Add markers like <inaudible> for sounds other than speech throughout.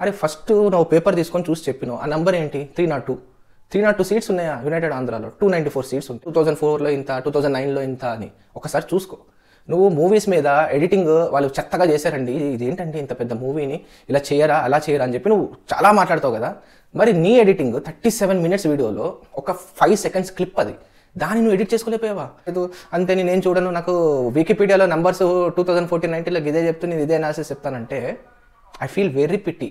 అరే ఫస్ట్ నువ్వు పేపర్ తీసుకొని చూసి చెప్పినావు. ఆ నెంబర్ ఏంటి? Three not two three not two seats ఉన్నాయా? యునైటెడ్ ఆంధ్రాలో టూ నైంటీ ఫోర్ సీట్స్ ఉంటాయి. టూ థౌసండ్ ఫోర్లో ఇంత టూ థౌసండ్ నైన్లో ఇంత అని. ఒకసారి చూసుకో. నువ్వు మూవీస్ మీద ఎడిటింగ్ వాళ్ళు చెత్తగా చేశారండి. ఏంటంటే ఇంత పెద్ద మూవీని ఇలా చేయరా అలా చేయరా అని చెప్పి నువ్వు చాలా మాట్లాడతావు కదా. మరి నీ ఎడిటింగ్ థర్టీ సెవెన్ మినిట్స్ వీడియోలో ఒక ఫైవ్ సెకండ్స్ క్లిప్ అది. దాన్ని నువ్వు ఎడిట్ చేసుకోలేకపోయావా? లేదు అంతే నేను చూడను. నాకు వికీపీడియాలో నంబర్స్ టూ థౌసండ్ ఫోర్టీన్ నైన్టీన్లో ఇదే చెప్తూ నేను ఇదే అనాలిసిస్ చెప్తానంటే I feel very pity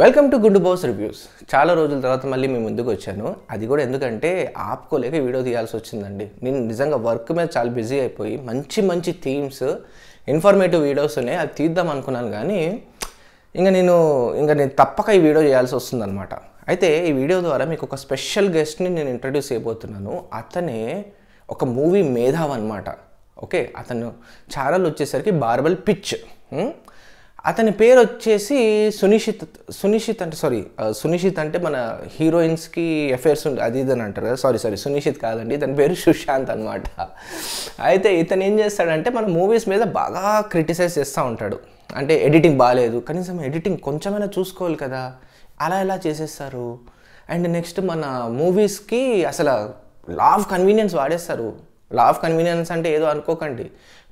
welcome to Gundu boss reviews చాలా రోజుల తర్వాత మళ్ళీ మేము ముందుకు వచ్చాను. అది కూడా ఎందుకంటే ఆపుకోలేక వీడియో తీయాల్సి వచ్చిందండి. నేను నిజంగా వర్క్ మీద చాలా బిజీ అయిపోయి మంచి మంచి థీమ్స్ ఇన్ఫర్మేటివ్ వీడియోస్ ఉన్నాయి. అది తీద్దాం అనుకున్నాను కానీ ఇంకా నేను ఇంకా నేను తప్పక ఈ వీడియో చేయాల్సి వస్తుందన్నమాట. అయితే ఈ వీడియో ద్వారా మీకు ఒక స్పెషల్ గెస్ట్ని నేను ఇంట్రడ్యూస్ చేయబోతున్నాను. అతనే ఒక మూవీ మేధావ్ అనమాట ఓకే? అతను ఛానల్ వచ్చేసరికి బార్బల్ పిచ్ అతని పేరు వచ్చేసి సునిషిత్ సునిషిత్ అంటే సారీ సునిషిత్ అంటే మన హీరోయిన్స్కి ఎఫైర్స్ ఉండే అది ఇది అని అంటారు కదా. సారీ సారీ సునిషిత్ కాదండి ఇతని పేరు సుశాంత్ అనమాట అయితే ఇతను ఏం చేస్తాడంటే మన మూవీస్ మీద బాగా క్రిటిసైజ్ చేస్తూ ఉంటాడు. అంటే ఎడిటింగ్ బాగాలేదు కనీసం ఎడిటింగ్ కొంచెమైనా చూసుకోవాలి కదా. అలా ఎలా చేసేస్తారు? అండ్ నెక్స్ట్ మన మూవీస్కి అసలు లా ఆఫ్ కన్వీనియన్స్ వాడేస్తారు. లా ఆఫ్ కన్వీనియన్స్ అంటే ఏదో అనుకోకండి.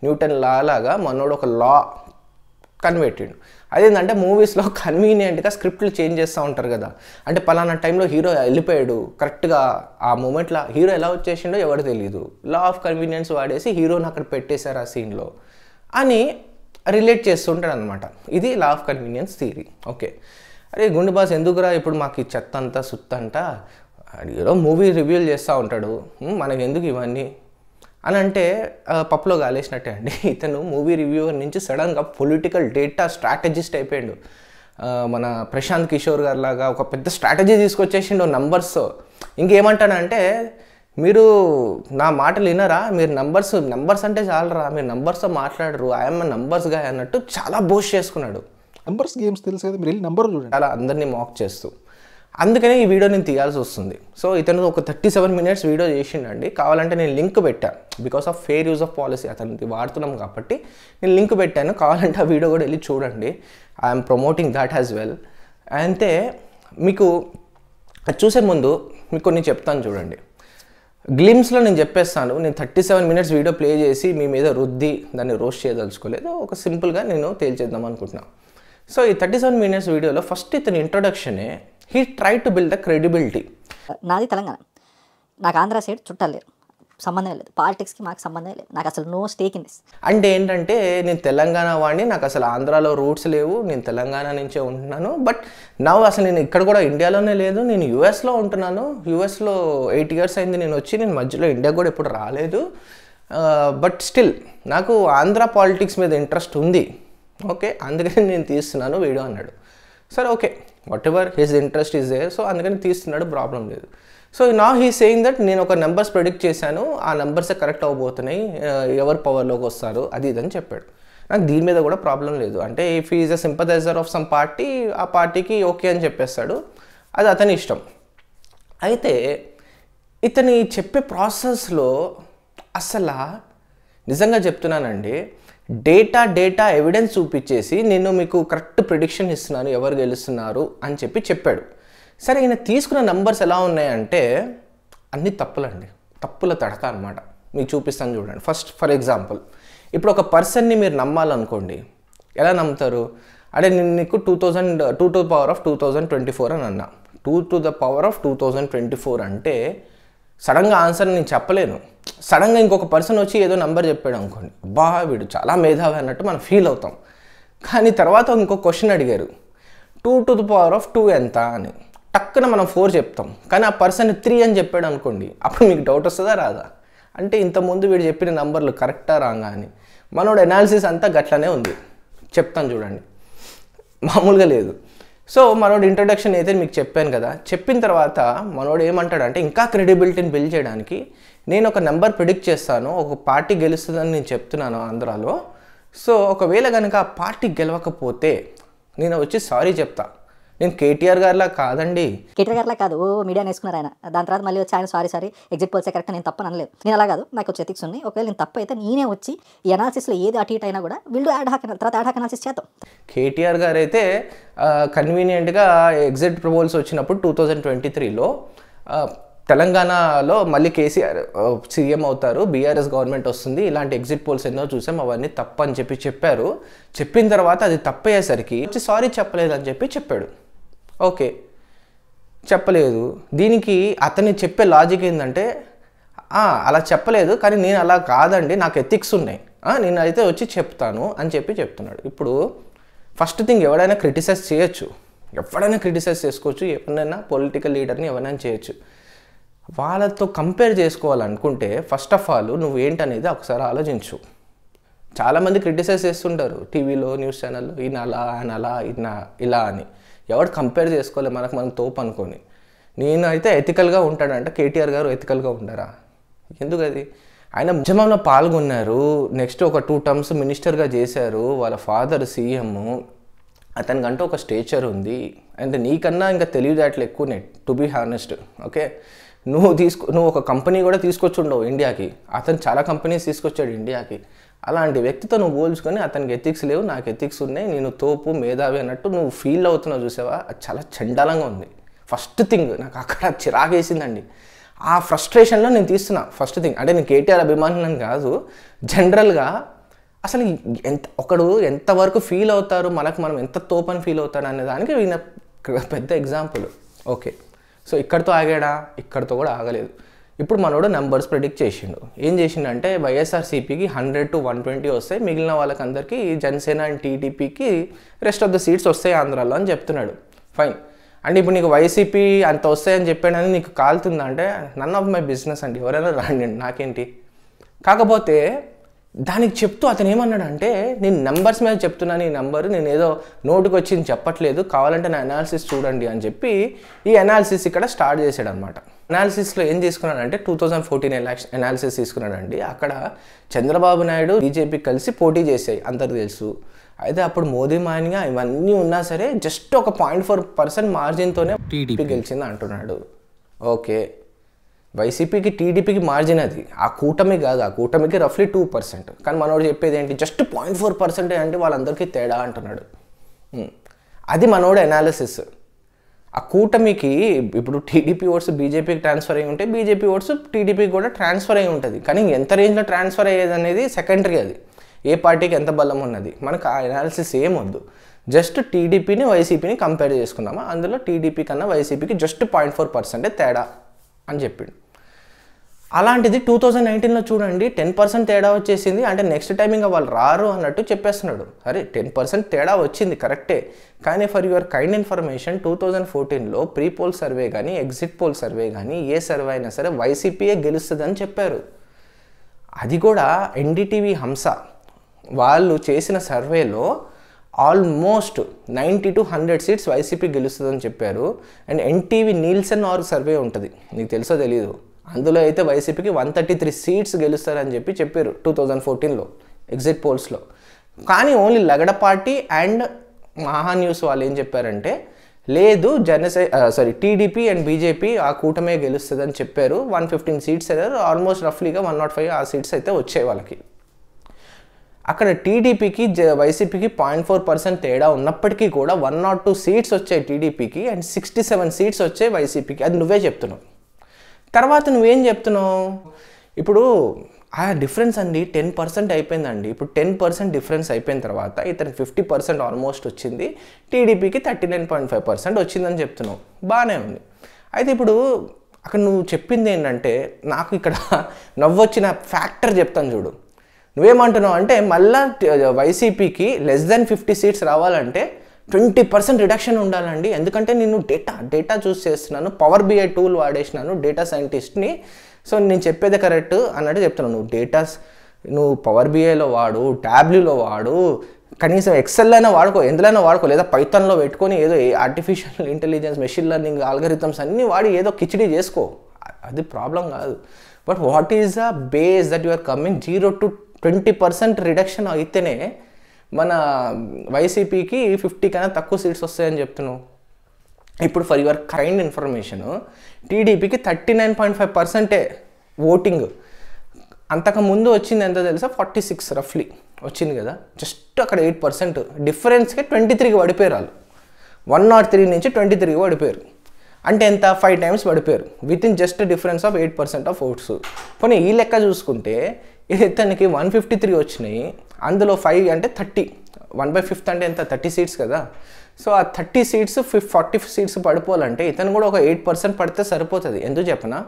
న్యూటన్ లా లాగా మనోడు ఒక లా కన్వర్టెడ్ అదేంటంటే మూవీస్లో <laughs> కన్వీనియంట్గా స్క్రిప్ట్లు చేంజ్ చేస్తూ ఉంటారు కదా. అంటే పలానా టైంలో హీరో వెళ్ళిపోయాడు కరెక్ట్గా ఆ మూమెంట్లో హీరో ఎలా వచ్చేసిండో ఎవరు తెలియదు లా ఆఫ్ కన్వీనియన్స్ వాడేసి హీరోని అక్కడ పెట్టేశారు ఆ సీన్లో అని రిలేట్ చేస్తుంటాడు అనమాట ఇది law of convenience theory. Okay. అరే గుండు బాస్ ఎందుకురా ఇప్పుడు మాకు ఈ చెత్త అంతా సుత్త అంట ఏదో మూవీ రివ్యూలు చేస్తూ ఉంటాడు. మనకి ఎందుకు ఇవన్నీ? అని అంటే పప్పులో గాలేసినట్టే అండి. <laughs> ఇతను మూవీ రివ్యూవర్ నుంచి సడన్గా పొలిటికల్ డేటా స్ట్రాటజిస్ట్ అయిపోయాడు. మన ప్రశాంత్ కిషోర్ గారి లాగా ఒక పెద్ద స్ట్రాటజీ తీసుకొచ్చేసిండు నంబర్స్. ఇంకేమంటాడంటే మీరు నా మాటలు వినరా? మీరు నంబర్స్ నంబర్స్ అంటే చాలరా? మీరు నంబర్స్తో మాట్లాడరు. ఐఎమ్ నంబర్స్గా అన్నట్టు చాలా బోస్ట్ చేసుకున్నాడు. నంబర్స్ గేమ్స్ తెలుసు కదా మీరు వెళ్ళి నంబర్ చూడండి. చాలా అందరినీ మాక్ చేస్తూ. అందుకనే ఈ వీడియో నేను తీయాల్సి వస్తుంది. సో ఇతను ఒక థర్టీ సెవెన్ మినిట్స్ వీడియో చేసిండండి. కావాలంటే నేను లింక్ పెట్టాను because of fair use of policy అతనికి వాడుతున్నాం కాబట్టి నేను లింక్ పెట్టాను. కావాలంటే ఆ వీడియో కూడా వెళ్ళి చూడండి. I'm promoting that as well అయితే మీకు అది చూసే ముందు మీకు కొన్ని చెప్తాను చూడండి. గ్లిమ్స్లో నేను చెప్పేస్తాను. నేను thirty seven minutes video play చేసి మీ మీద రుద్ది దాన్ని రోస్ట్ చేయదలుచుకోలేదు. ఒక సింపుల్గా నేను తేల్చేద్దాం అనుకుంటున్నాను సో ఈ థర్టీ సెవెన్ మినిట్స్ వీడియోలో ఫస్ట్ ఇతని ఇంట్రొడక్షనే he try to build the credibility నాది తెలంగాణ. నాకు ఆంధ్ర సైడ్ చుట్టాలు లేరు. సంబంధం లేదు. పాలిటిక్స్కి మాకు సంబంధం లేదు. నాకు అసలు నో స్టేక్ ఇన్ దిస్ అంటే ఏంటంటే నేను తెలంగాణ వాడిని. నాకు అసలు ఆంధ్రాలో రూట్స్ లేవు. నేను తెలంగాణ నుంచే ఉంటున్నాను. బట్ నా అసలు నేను ఇక్కడ కూడా ఇండియాలోనే లేదు. నేను యూఎస్లో ఉంటున్నాను. యూఎస్లో ఎయిట్ ఇయర్స్ అయింది నేను వచ్చి. నేను మధ్యలో ఇండియా కూడా ఎప్పుడు రాలేదు. బట్ స్టిల్ నాకు ఆంధ్ర పాలిటిక్స్ మీద ఇంట్రెస్ట్ ఉంది. ఓకే అందుకని నేను తీస్తున్నాను వీడియో అన్నాడు. సరే okay whatever his interest is there so అందుకని తీస్తున్నాడు ప్రాబ్లం లేదు. సో నా హీ సేయింగ్ దట్ నేను ఒక నెంబర్స్ ప్రిడిక్ట్ చేశాను ఆ నెంబర్స్ కరెక్ట్ అవ్వబోతున్నాయి ఎవరు పవర్లోకి వస్తారు అది ఇదని చెప్పాడు. నాకు దీని మీద కూడా ప్రాబ్లం లేదు. అంటే if is a sympathiser of some party ఆ పార్టీకి ఓకే అని చెప్పేస్తాడు అది అతని ఇష్టం. అయితే ఇతని చెప్పే ప్రాసెస్లో అసలు నిజంగా చెప్తున్నానండి డేటా డేటా ఎవిడెన్స్ చూపించేసి నేను మీకు కరెక్ట్ ప్రిడిక్షన్ ఇస్తున్నాను ఎవరు గెలుస్తున్నారు అని చెప్పి చెప్పాడు. సరే ఈయన తీసుకున్న నంబర్స్ ఎలా ఉన్నాయంటే అన్ని తప్పులండి. తప్పుల తడక అనమాట మీకు చూపిస్తాను చూడండి. ఫస్ట్ ఫర్ ఎగ్జాంపుల్ ఇప్పుడు ఒక పర్సన్ని మీరు నమ్మాలనుకోండి ఎలా నమ్ముతారు? అదే నేను నీకు two thousand two to power of two thousand twenty four అని అన్నా. Two to the power of two thousand twenty four అంటే సడన్గా ఆన్సర్ నేను చెప్పలేను. సడన్గా ఇంకొక పర్సన్ వచ్చి ఏదో నంబర్ చెప్పాడు అనుకోండి అబ్బా వీడు చాలా మేధావి అన్నట్టు మనం ఫీల్ అవుతాం. కానీ తర్వాత ఇంకో క్వశ్చన్ అడిగారు two to the power of two ఎంత అని. టక్కున మనం ఫోర్ చెప్తాం. కానీ ఆ పర్సన్ త్రీ అని చెప్పాడు అనుకోండి అప్పుడు మీకు డౌట్ వస్తుందా రాదా? అంటే ఇంతకుముందు వీడు చెప్పిన నంబర్లు కరెక్టా రాంగా అని. మనోడు ఎనాలిసిస్ అంతా గట్లనే ఉంది. చెప్తాను చూడండి. మామూలుగా లేదు. సో మనోడు ఇంట్రొడక్షన్ అయితే మీకు చెప్పాను కదా చెప్పిన తర్వాత మనోడు ఏమంటాడంటే ఇంకా క్రెడిబిలిటీని బిల్డ్ చేయడానికి నేను ఒక నెంబర్ ప్రిడిక్ట్ చేస్తాను ఒక పార్టీ గెలుస్తుందని నేను చెప్తున్నాను ఆంధ్రాలో. సో ఒకవేళ కనుక ఆ పార్టీ గెలవకపోతే నేను వచ్చి సారీ చెప్తాను నేను కేటీఆర్ గారిలా కాదండి. కేటీఆర్ గారిలా కాదు. ఓ మీడియా వేసుకున్నారు ఆయన. దాని తర్వాత మళ్ళీ వచ్చి ఆయన సారీ సారీ ఎగ్జిట్ పోల్సే కరెక్ట్ నేను తప్పని అనలేదు. నేను అలా కాదు. నాకు వచ్చి ఎథిక్స్ ఉన్నాయి ఒకవేళ నేను తప్పు అయితే నేనే వచ్చి ఈ అనాలిసిస్లో ఏది అటు ఇటు అయినా కూడా వీళ్ళు యాడ్ హాక్ తర్వాత యాడ్ హాక్ అనాలిసిస్ చేద్దాం. కేటీఆర్ గారు అయితే కన్వీనియంట్గా ఎగ్జిట్ ప్రపోజల్స్ వచ్చినప్పుడు టూ థౌజండ్ ట్వంటీ త్రీలో తెలంగాణలో మళ్ళీ కేసీఆర్ సీఎం అవుతారు. బీఆర్ఎస్ గవర్నమెంట్ వస్తుంది. ఇలాంటి ఎగ్జిట్ పోల్స్ ఎన్నో చూసాం. అవన్నీ తప్పు అని చెప్పి చెప్పారు. చెప్పిన తర్వాత అది తప్పయ్యేసరికి వచ్చి సారీ చెప్పలేదు అని చెప్పి చెప్పాడు. ఓకే. చెప్పలేదు. దీనికి అతని చెప్పే లాజిక్ ఏంటంటే అలా చెప్పలేదు కానీ నేను అలా కాదండి నాకు ఎథిక్స్ ఉన్నాయి. నేను అయితే వచ్చి చెప్తాను అని చెప్పి చెప్తున్నాడు. ఇప్పుడు ఫస్ట్ థింగ్ ఎవడైనా క్రిటిసైజ్ చేయొచ్చు. ఎవడైనా క్రిటిసైజ్ చేసుకోవచ్చు ఎవరినైనా పొలిటికల్ లీడర్ని ఎవరైనా చేయొచ్చు. వాళ్ళతో కంపేర్ చేసుకోవాలనుకుంటే ఫస్ట్ ఆఫ్ ఆల్ నువ్వు ఏంటనేది ఒకసారి ఆలోచించు. చాలామంది క్రిటిసైజ్ చేస్తుంటారు టీవీలో న్యూస్ ఛానల్లో ఈయన అలా ఆయన అలా ఈయన ఇలా అని. ఎవడు కంపేర్ చేసుకోలే మనకు మనం తోపు అనుకొని. నేను అయితే ఎథికల్గా ఉంటాడంటే కేటీఆర్ గారు ఎథికల్గా ఉంటారా ఎందుకు అది ఆయన ఉద్యమంలో పాల్గొన్నారు. నెక్స్ట్ ఒక టూ టర్మ్స్ మినిస్టర్గా చేశారు. వాళ్ళ ఫాదర్ సీఎం అతనికంటూ ఒక స్టేచర్ ఉంది. అండ్ నీకన్నా ఇంకా తెలివిదాట్లు ఎక్కువనే టు బీ హానెస్ట్ ఓకే నువ్వు తీసుకో నువ్వు ఒక కంపెనీ కూడా తీసుకొచ్చి ఉండవు ఇండియాకి అతను చాలా కంపెనీస్ తీసుకొచ్చాడు ఇండియాకి అలాంటి వ్యక్తితో నువ్వు పోల్చుకొని అతనికి ఎథిక్స్ లేవు నాకు ఎథిక్స్ ఉన్నాయి నేను తోపు మేధావి అన్నట్టు నువ్వు ఫీల్ అవుతున్నావు చూసావా? అది చాలా చండాలంగా ఉంది. ఫస్ట్ థింగ్ నాకు అక్కడ చిరాకేసిందండి ఆ ఫ్రస్ట్రేషన్లో నేను తీస్తున్నా ఫస్ట్ థింగ్ అంటే నేను కేటీఆర్ అభిమానులను కాదు జనరల్గా అసలు ఎంత ఒకడు ఎంతవరకు ఫీల్ అవుతారు మనకు మనం ఎంత తోపని ఫీల్ అవుతాడు అనే దానికి ఈయన పెద్ద ఎగ్జాంపుల్ ఓకే సో ఇక్కడితో ఆగాడా? ఇక్కడితో కూడా ఆగలేదు. ఇప్పుడు మనోడు నెంబర్స్ ప్రిడిక్ట్ చేసిండు. ఏం చేసిండంటే వైఎస్ఆర్సీపీకి హండ్రెడ్ టు వన్ ట్వంటీ వస్తాయి. మిగిలిన వాళ్ళకందరికీ జనసేన అండ్ టీడీపీకి రెస్ట్ ఆఫ్ ద సీట్స్ వస్తాయి ఆంధ్రాలో అని చెప్తున్నాడు. ఫైన్ అంటే ఇప్పుడు నీకు వైసీపీ అంత వస్తాయని చెప్పాడని నీకు కాలుతుందా అంటే నన్ ఆఫ్ మై బిజినెస్ అండి. ఎవరైనా రాండి. నాకేంటి? కాకపోతే దానికి చెప్తూ అతను ఏమన్నాడంటే నేను నెంబర్స్ మీద చెప్తున్నాను ఈ నెంబర్ నేను ఏదో నోటుకు వచ్చింది చెప్పట్లేదు. కావాలంటే నా అనాలిసిస్ చూడండి అని చెప్పి ఈ అనాలిసిస్ ఇక్కడ స్టార్ట్ చేశాడు అనమాట అనాలిసిస్లో ఏం తీసుకున్నాడంటే two thousand fourteen election analysis తీసుకున్నాడండి. అక్కడ చంద్రబాబు నాయుడు బీజేపీ కలిసి పోటీ చేశాయి అందరికి తెలుసు. అయితే అప్పుడు మోదీ మాన్గా ఇవన్నీ ఉన్నా సరే జస్ట్ ఒక పాయింట్ ఫోర్ పర్సెంట్ మార్జిన్తోనే టీడీపీ. గెలిచింది అంటున్నాడు. ఓకే. వైసీపీకి టీడీపీకి మార్జిన్ అది. ఆ కూటమి కాదు ఆ కూటమికి రఫ్లీ టూ పర్సెంట్ కానీ మనోడు చెప్పేది ఏంటి? జస్ట్ పాయింట్ ఫోర్ పర్సెంటే అంటే వాళ్ళందరికీ తేడా అంటున్నాడు. అది మనోడు అనాలిసిస్ ఆ కూటమికి ఇప్పుడు టీడీపీ ఓట్స్ బీజేపీకి ట్రాన్స్ఫర్ అయ్యి ఉంటే బీజేపీ ఓట్స్ టీడీపీకి కూడా ట్రాన్స్ఫర్ అయ్యి ఉంటుంది. కానీ ఎంత రేంజ్లో ట్రాన్స్ఫర్ అయ్యేది అనేది సెకండరీ అది. ఏ పార్టీకి ఎంత బలం ఉన్నది? మనకు ఆ అనాలిసిస్ వద్దు. జస్ట్ టీడీపీని వైసీపీని కంపేర్ చేసుకుందామా? అందులో టీడీపీ కన్నా వైసీపీకి జస్ట్ పాయింట్ ఫోర్ పర్సెంటే తేడా అని చెప్పిండు. అలాంటిది టూ థౌజండ్ నైన్టీన్లో చూడండి టెన్ పర్సెంట్ తేడా వచ్చేసింది. అంటే నెక్స్ట్ టైం ఇంకా వాళ్ళు రారు అన్నట్టు చెప్పేస్తున్నాడు. అరే టెన్ పర్సెంట్ తేడా వచ్చింది కరెక్టే. కానీ for your kind information two thousand ఫోర్టీన్లో ప్రీ పోల్ సర్వే కానీ ఎగ్జిట్ పోల్ సర్వే కానీ ఏ సర్వే అయినా సరే వైసీపీయే గెలుస్తుందని చెప్పారు. అది కూడా ఎన్డీటీవీ హంస. వాళ్ళు చేసిన సర్వేలో almost ninety two hundred seats YCP గెలుస్తుందని చెప్పారు. And NTV Nielsen or survey ఉంటుంది. నీకు తెలుసో తెలియదు అందులో అయితే వైసీపీకి వన్ థర్టీ త్రీ సీట్స్ గెలుస్తారని చెప్పి చెప్పారు టూ థౌజండ్ ఫోర్టీన్లో ఎగ్జిట్ పోల్స్లో కానీ only Lagadapati and Maha news వాళ్ళు ఏం చెప్పారంటే లేదు జనసే సారీ టీడీపీ అండ్ బీజేపీ ఆ కూటమే గెలుస్తుందని చెప్పారు. వన్ ఫిఫ్టీన్ సీట్స్ అయ్యారు ఆల్మోస్ట్ రఫ్లీగా వన్ నాట్ ఫైవ్ ఆ సీట్స్ అయితే వచ్చాయి వాళ్ళకి. అక్కడ టీడీపీకి జ వైసీపీకి పాయింట్ ఫోర్ పర్సెంట్ తేడా ఉన్నప్పటికీ కూడా వన్ నాట్ టూ సీట్స్ వచ్చాయి టీడీపీకి అండ్ సిక్స్టీ సెవెన్ సీట్స్ వచ్చాయి వైసీపీకి. అది నువ్వే చెప్తున్నావు. తర్వాత నువ్వేం చెప్తున్నావు? ఇప్పుడు ఆ డిఫరెన్స్ అండి టెన్ పర్సెంట్ అయిపోయిందండి. ఇప్పుడు టెన్ పర్సెంట్ డిఫరెన్స్ అయిపోయిన తర్వాత ఇతను ఫిఫ్టీ పర్సెంట్ ఆల్మోస్ట్ వచ్చింది. టీడీపీకి thirty nine point five percent వచ్చిందని చెప్తున్నావు. బాగానే ఉంది. అయితే ఇప్పుడు అక్కడ నువ్వు చెప్పింది ఏంటంటే నాకు ఇక్కడ <laughs> నవ్వొచ్చిన ఫ్యాక్టర్ చెప్తాను చూడు. నువ్వేమంటున్నావు అంటే మళ్ళా వైసీపీకి లెస్ దెన్ ఫిఫ్టీ సీట్స్ రావాలంటే ట్వంటీ పర్సెంట్ రిడక్షన్ ఉండాలండి. ఎందుకంటే నేను డేటా డేటా చూస్ చేస్తున్నాను. పవర్ బిఐ టూల్ వాడేసినాను డేటా సైంటిస్ట్ని సో నేను చెప్పేది కరెక్ట్ అన్నట్టు చెప్తున్నాను నువ్వు డేటాస్ నువ్వు పవర్ బిఐలో వాడు ట్యాబ్లీలో వాడు కనీసం ఎక్సెల్ అయినా వాడుకో ఎందులోనైనా వాడుకో లేదా పైథాన్లో పెట్టుకొని ఏదో artificial intelligence machine learning algorithms అన్నీ వాడి ఏదో కిచిడి చేసుకో. అది ప్రాబ్లం కాదు. But what is the base that you are coming zero to twenty percent reduction అయితేనే మన వైసీపీకి ఫిఫ్టీ కన్నా తక్కువ సీట్స్ వస్తాయని చెప్తున్నావు. ఇప్పుడు ఫర్ యువర్ కైండ్ ఇన్ఫర్మేషన్ టీడీపీకి థర్టీ నైన్ పాయింట్ ఫైవ్ పర్సెంటే ఓటింగ్ అంతకుముందు వచ్చింది ఎంత తెలుసా? ఫార్టీ సిక్స్ రఫ్లీ వచ్చింది కదా? జస్ట్ అక్కడ ఎయిట్ పర్సెంట్ డిఫరెన్స్కి ట్వంటీ త్రీకి పడిపోయారు వాళ్ళు. వన్ నాట్ త్రీ నుంచి ట్వంటీ త్రీకి పడిపోయారు. అంటే ఎంత? ఫైవ్ టైమ్స్ పడిపోయారు. With in just difference of eight percent of votes పోనీ ఈ లెక్క చూసుకుంటే ఇతనికి వన్ ఫిఫ్టీ త్రీ వచ్చినాయి. అందులో ఫైవ్ అంటే థర్టీ వన్ బై ఫిఫ్త్ అంటే ఎంత? థర్టీ సీట్స్ కదా. సో ఆ థర్టీ సీట్స్ ఫిఫ్ ఫార్టీ సీట్స్ పడిపోవాలంటే ఇతను కూడా ఒక ఎయిట్ పర్సెంట్ పడితే సరిపోతుంది. ఎందుకు చెప్పనా?